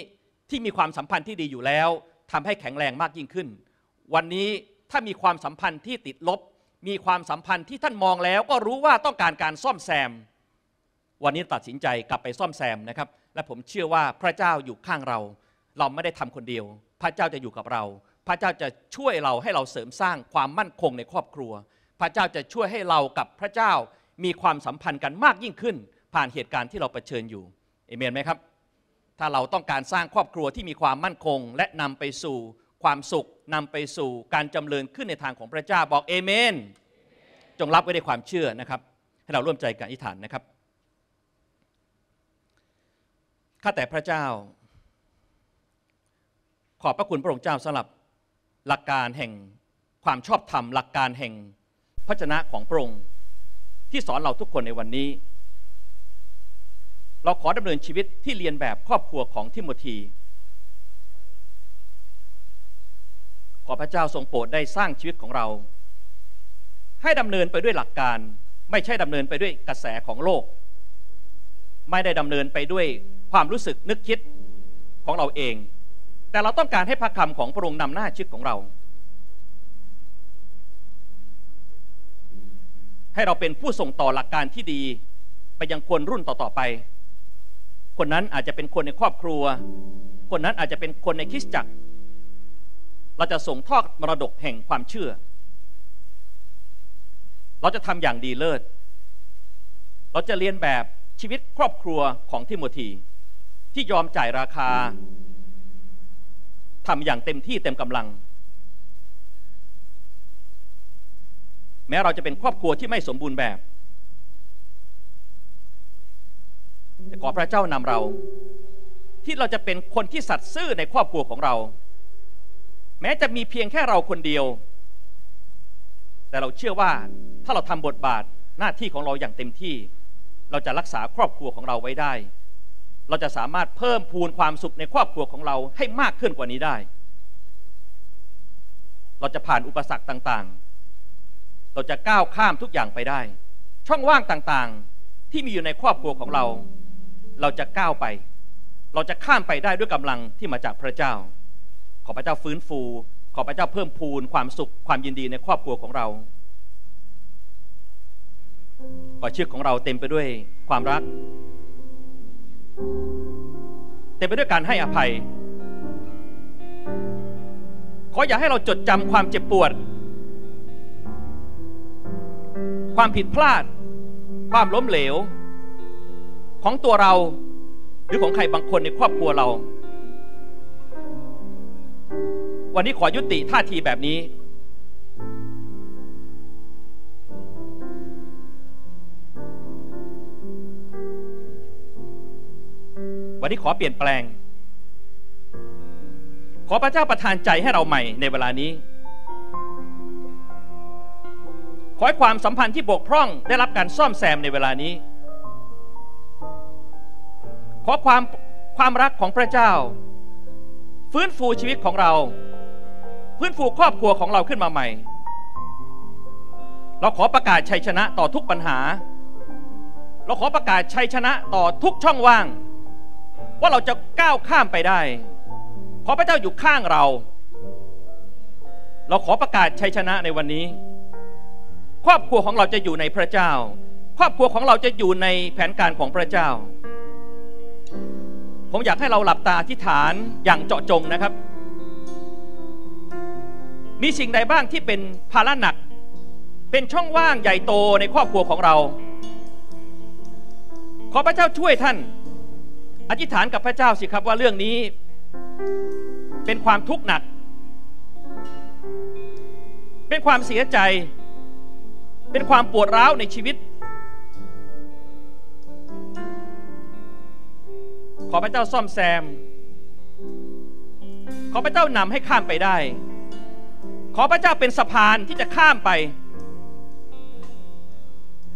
ที่มีความสัมพันธ์ที่ดีอยู่แล้วทำให้แข็งแรงมากยิ่งขึ้น วันนี้ถ้ามีความสัมพันธ์ที่ติดลบ มีความสัมพันธ์ที่ท่านมองแล้ว ก็รู้ว่าต้องการการซ่อมแซม วันนี้ตัดสินใจกลับไปซ่อมแซมนะครับ และผมเชื่อว่าพระเจ้าอยู่ข้างเรา เราไม่ได้ทำคนเดียว พระเจ้าจะอยู่กับเรา พระเจ้าจะช่วยเราให้เราเสริมสร้างความมั่นคงในครอบครัว ระเจ้าจะช่วยให้เรากับพระเจ้ามีความสัมพันธ์กันมากยิ่งขึ้น ผ่านเหตุการณ์ที่เราเผชิญอยู่เอเมนไหมครับ ถ้าเราต้องการสร้างครอบครัวที่มีความมั่นคง และนำไปสู่ความสุขนำไปสู่การจำเริญขึ้นในทางของพระเจ้าบอกเอเมน จงรับไว้ในความเชื่อนะครับ ให้เราร่วมใจกันอธิษฐานนะครับข้าแต่พระเจ้า ขอบพระคุณพระองค์เจ้าสำหรับหลักการแห่งความชอบธรรมหลักการแห่ง พระชนะของพระองค์ที่สอนเราทุกคนในวันนี้ เราขอดำเนินชีวิตที่เรียนแบบครอบครัวของทิโมธีขอพระเจ้าทรงโปรดได้สร้างชีวิตของเรา ให้ดำเนินไปด้วยหลักการ ไม่ใช่ดำเนินไปด้วยกระแสของโลก ไม่ได้ดำเนินไปด้วยความรู้สึกนึกคิดของเราเอง แต่เราต้องการให้พระคำของพระองค์นำหน้าชีวิตของเรา ให้เราเป็นผู้ส่งต่อหลักการที่ดี ไปยังคนรุ่นต่อๆไป คนนั้นอาจจะเป็นคนในครอบครัว คนนั้นอาจจะเป็นคนในคริสตจักร เราจะส่งทอดมรดกแห่งความเชื่อ เราจะทำอย่างดีเลิศ เราจะเรียนแบบชีวิตครอบครัวของทิโมธีที่ยอมจ่ายราคาทำอย่างเต็มที่เต็มกำลัง แม้เราจะเป็นครอบครัวที่ไม่สมบูรณ์แบบแต่ขอพระเจ้านำเรา ที่เราจะเป็นคนที่สัตย์ซื่อในครอบครัวของเรา แม้จะมีเพียงแค่เราคนเดียว แต่เราเชื่อว่าถ้าเราทำบทบาทหน้าที่ของเราอย่างเต็มที่ เราจะรักษาครอบครัวของเราไว้ได้ เราจะสามารถเพิ่มพูนความสุขในครอบครัวของเราให้มากขึ้นกว่านี้ได้ เราจะผ่านอุปสรรคต่างๆ เราจะก้าวข้ามทุกอย่างไปได้ ช่องว่างต่างๆที่มีอยู่ในครอบครัวของเรา เราจะก้าวไป เราจะข้ามไปได้ด้วยกำลังที่มาจากพระเจ้า ขอพระเจ้าฟื้นฟู ขอพระเจ้าเพิ่มพูนความสุขความยินดีในครอบครัวของเราขอชีวิตของเราเต็มไปด้วยความรัก เต็มไปด้วยการให้อภัย ขออย่าให้เราจดจำความเจ็บปวด ความผิดพลาด ความล้มเหลว ของตัวเรา หรือของใครบางคนในครอบครัวเรา วันนี้ขอยุติท่าทีแบบนี้ วันนี้ขอเปลี่ยนแปลง ขอพระเจ้าประทานใจให้เราใหม่ในเวลานี้ ให้ความสัมพันธ์ที่บกพร่องได้รับการซ่อมแซมในเวลานี้ ขอความความรักของพระเจ้า ฟื้นฟูชีวิตของเรา ฟื้นฟูครอบครัวของเราขึ้นมาใหม่ เราขอประกาศชัยชนะต่อทุกปัญหา เราขอประกาศชัยชนะต่อทุกช่องว่าง ว่าเราจะก้าวข้ามไปได้เพราะพระเจ้าอยู่ข้างเรา เราขอประกาศชัยชนะในวันนี้ ครอบครัวของเราจะอยู่ในพระเจ้า ครอบครัวของเราจะอยู่ในแผนการของพระเจ้า ผมอยากให้เราหลับตาอธิษฐานอย่างเจาะจงนะครับ มีสิ่งใดบ้างที่เป็นภาระหนัก เป็นช่องว่างใหญ่โตในครอบครัวของเรา ขอพระเจ้าช่วยท่าน อธิษฐานกับพระเจ้าสิครับว่าเรื่องนี้เป็นความทุกข์หนัก เป็นความเสียใจ เป็นความปวดร้าวในชีวิต ขอพระเจ้าซ่อมแซม ขอพระเจ้านำให้ข้ามไปได้ ขอพระเจ้าเป็นสะพานที่จะข้ามไป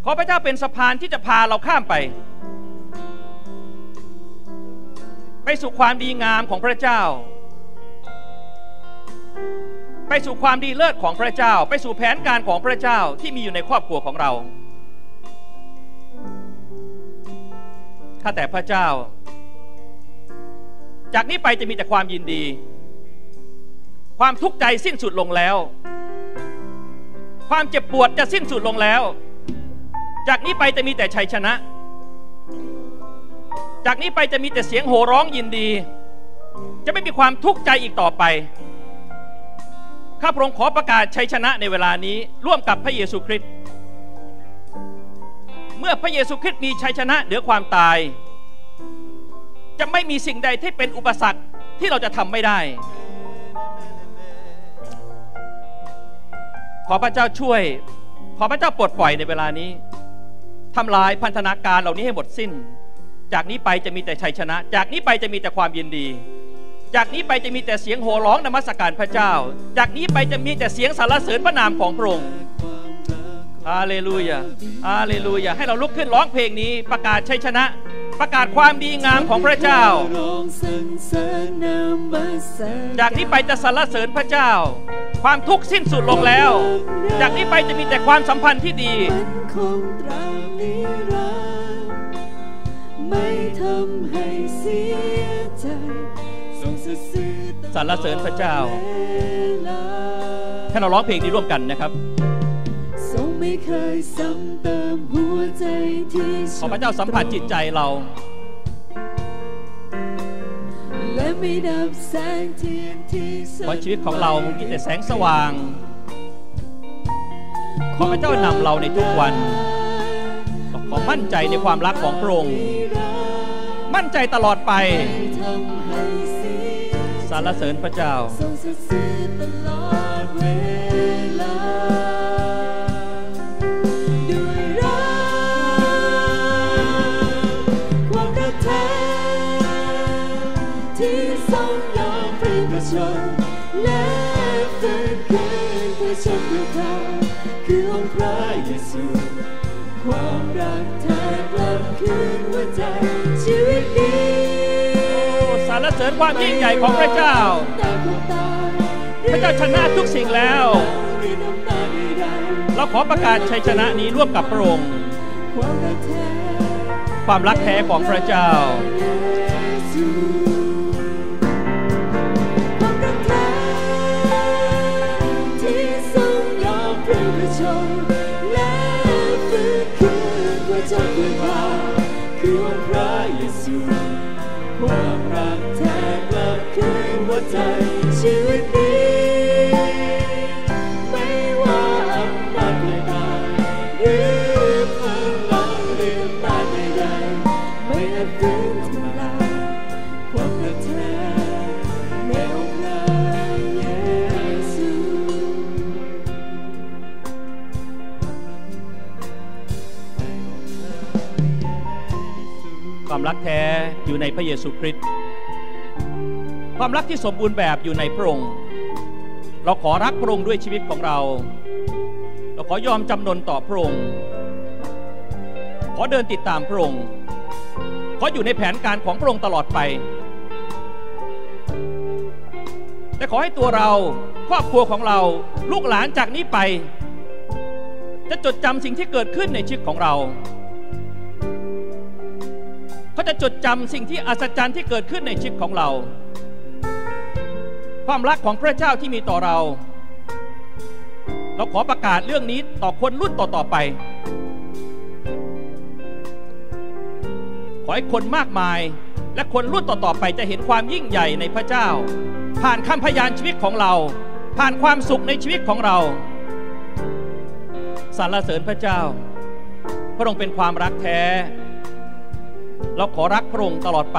ขอพระเจ้าเป็นสะพานที่จะพาเราข้ามไป ไปสู่ความดีงามของพระเจ้า ไปสู่ความดีเลิศของพระเจ้า ไปสู่แผนการของพระเจ้าที่มีอยู่ในครอบครัวของเราข้าแต่พระเจ้า จากนี้ไปจะมีแต่ความยินดี ความทุกข์ใจสิ้นสุดลงแล้ว ความเจ็บปวดจะสิ้นสุดลงแล้ว จากนี้ไปจะมีแต่ชัยชนะ จากนี้ไปจะมีแต่เสียงโห่ร้องยินดี จะไม่มีความทุกข์ใจอีกต่อไป ข้าพระองค์ขอประกาศชัยชนะในเวลานี้ร่วมกับพระเยซูคริสต์เมื่อพระเยซูคริสต์มีชัยชนะเหนือความตาย จะไม่มีสิ่งใดที่เป็นอุปสรรคที่เราจะทำไม่ได้ ขอพระเจ้าช่วย ขอพระเจ้าปลดปล่อยในเวลานี้ทำลายพันธนาการเหล่านี้ให้หมดสิ้น จากนี้ไปจะมีแต่ชัยชนะ จากนี้ไปจะมีแต่ความยินดี จากนี้ไปจะมีแต่เสียงโห่ร้องนมัสการพระเจ้า จากนี้ไปจะมีแต่เสียงสรรเสริญพระนามของพระองค์ฮาเลลูยาฮาเลลูยาให้เราลุกขึ้นร้องเพลงนี้ประกาศชัยชนะ ประกาศความดีงามของพระเจ้า จากนี้ไปจะสรรเสริญพระเจ้า ความทุกข์สิ้นสุดลงแล้ว จากนี้ไปจะมีแต่ความสัมพันธ์ที่ดีไม่ทำให้เสีย รรเสริญพระเจ้าเวลาให้เราร้องเพลงนี้ร่วมกันนะครับทรงไม่เคยซ้ำเติมหัวใจที่ขอพระเจ้าสัมผัสจิตใจเรา และไม่ดับแสงเทียนที่สขอชีวิตของเรามีแต่แสงสว่าง ขอพระเจ้านำเราในทุกวัน ขอมั่นใจในความรักของพระองค์ มั่นใจตลอดไปไม่ทำให้เสียสรรเสริญพระเจ้าทรงสรรเสริญตลอดเวลาารรเสริญความยิ่งใหญ่ของพระเจ้า พระเจ้าชนะทุกสิ่งแล้ว เราขอประกาศชัยชนะนี้ร่วมกับพระองค์ ความรักแท้ของพระเจ้า ชีวิตนี้ไม่ว่าอำนาจใดๆหรือพลังหรืออำนาใดๆไม่อาจฟื้นทำลายความรักแท้ในองค์พระเยซูความรักแท้อยู่ในพระเยซูคริสต์ ความรักที่สมบูรณ์แบบอยู่ในพระองค์ เราขอรักพระองค์ด้วยชีวิตของเรา เราขอยอมจำนนต่อพระองค์ ขอเดินติดตามพระองค์ ขออยู่ในแผนการของพระองค์ตลอดไป แต่ขอให้ตัวเราครอบครัวของเราลูกหลานจากนี้ไป จะจดจำสิ่งที่เกิดขึ้นในชีวิตของเราเขาจะจดจำสิ่งที่อัศจรรย์ที่เกิดขึ้นในชีวิตของเรา ความรักของพระเจ้าที่มีต่อเรา เราขอประกาศเรื่องนี้ต่อคนรุ่นต่อๆไป ขอให้คนมากมายและคนรุ่นต่อๆไปจะเห็นความยิ่งใหญ่ในพระเจ้า ผ่านคำพยานชีวิตของเรา ผ่านความสุขในชีวิตของเราสรรเสริญพระเจ้า พระองค์เป็นความรักแท้ เราขอรักพระองค์ตลอดไป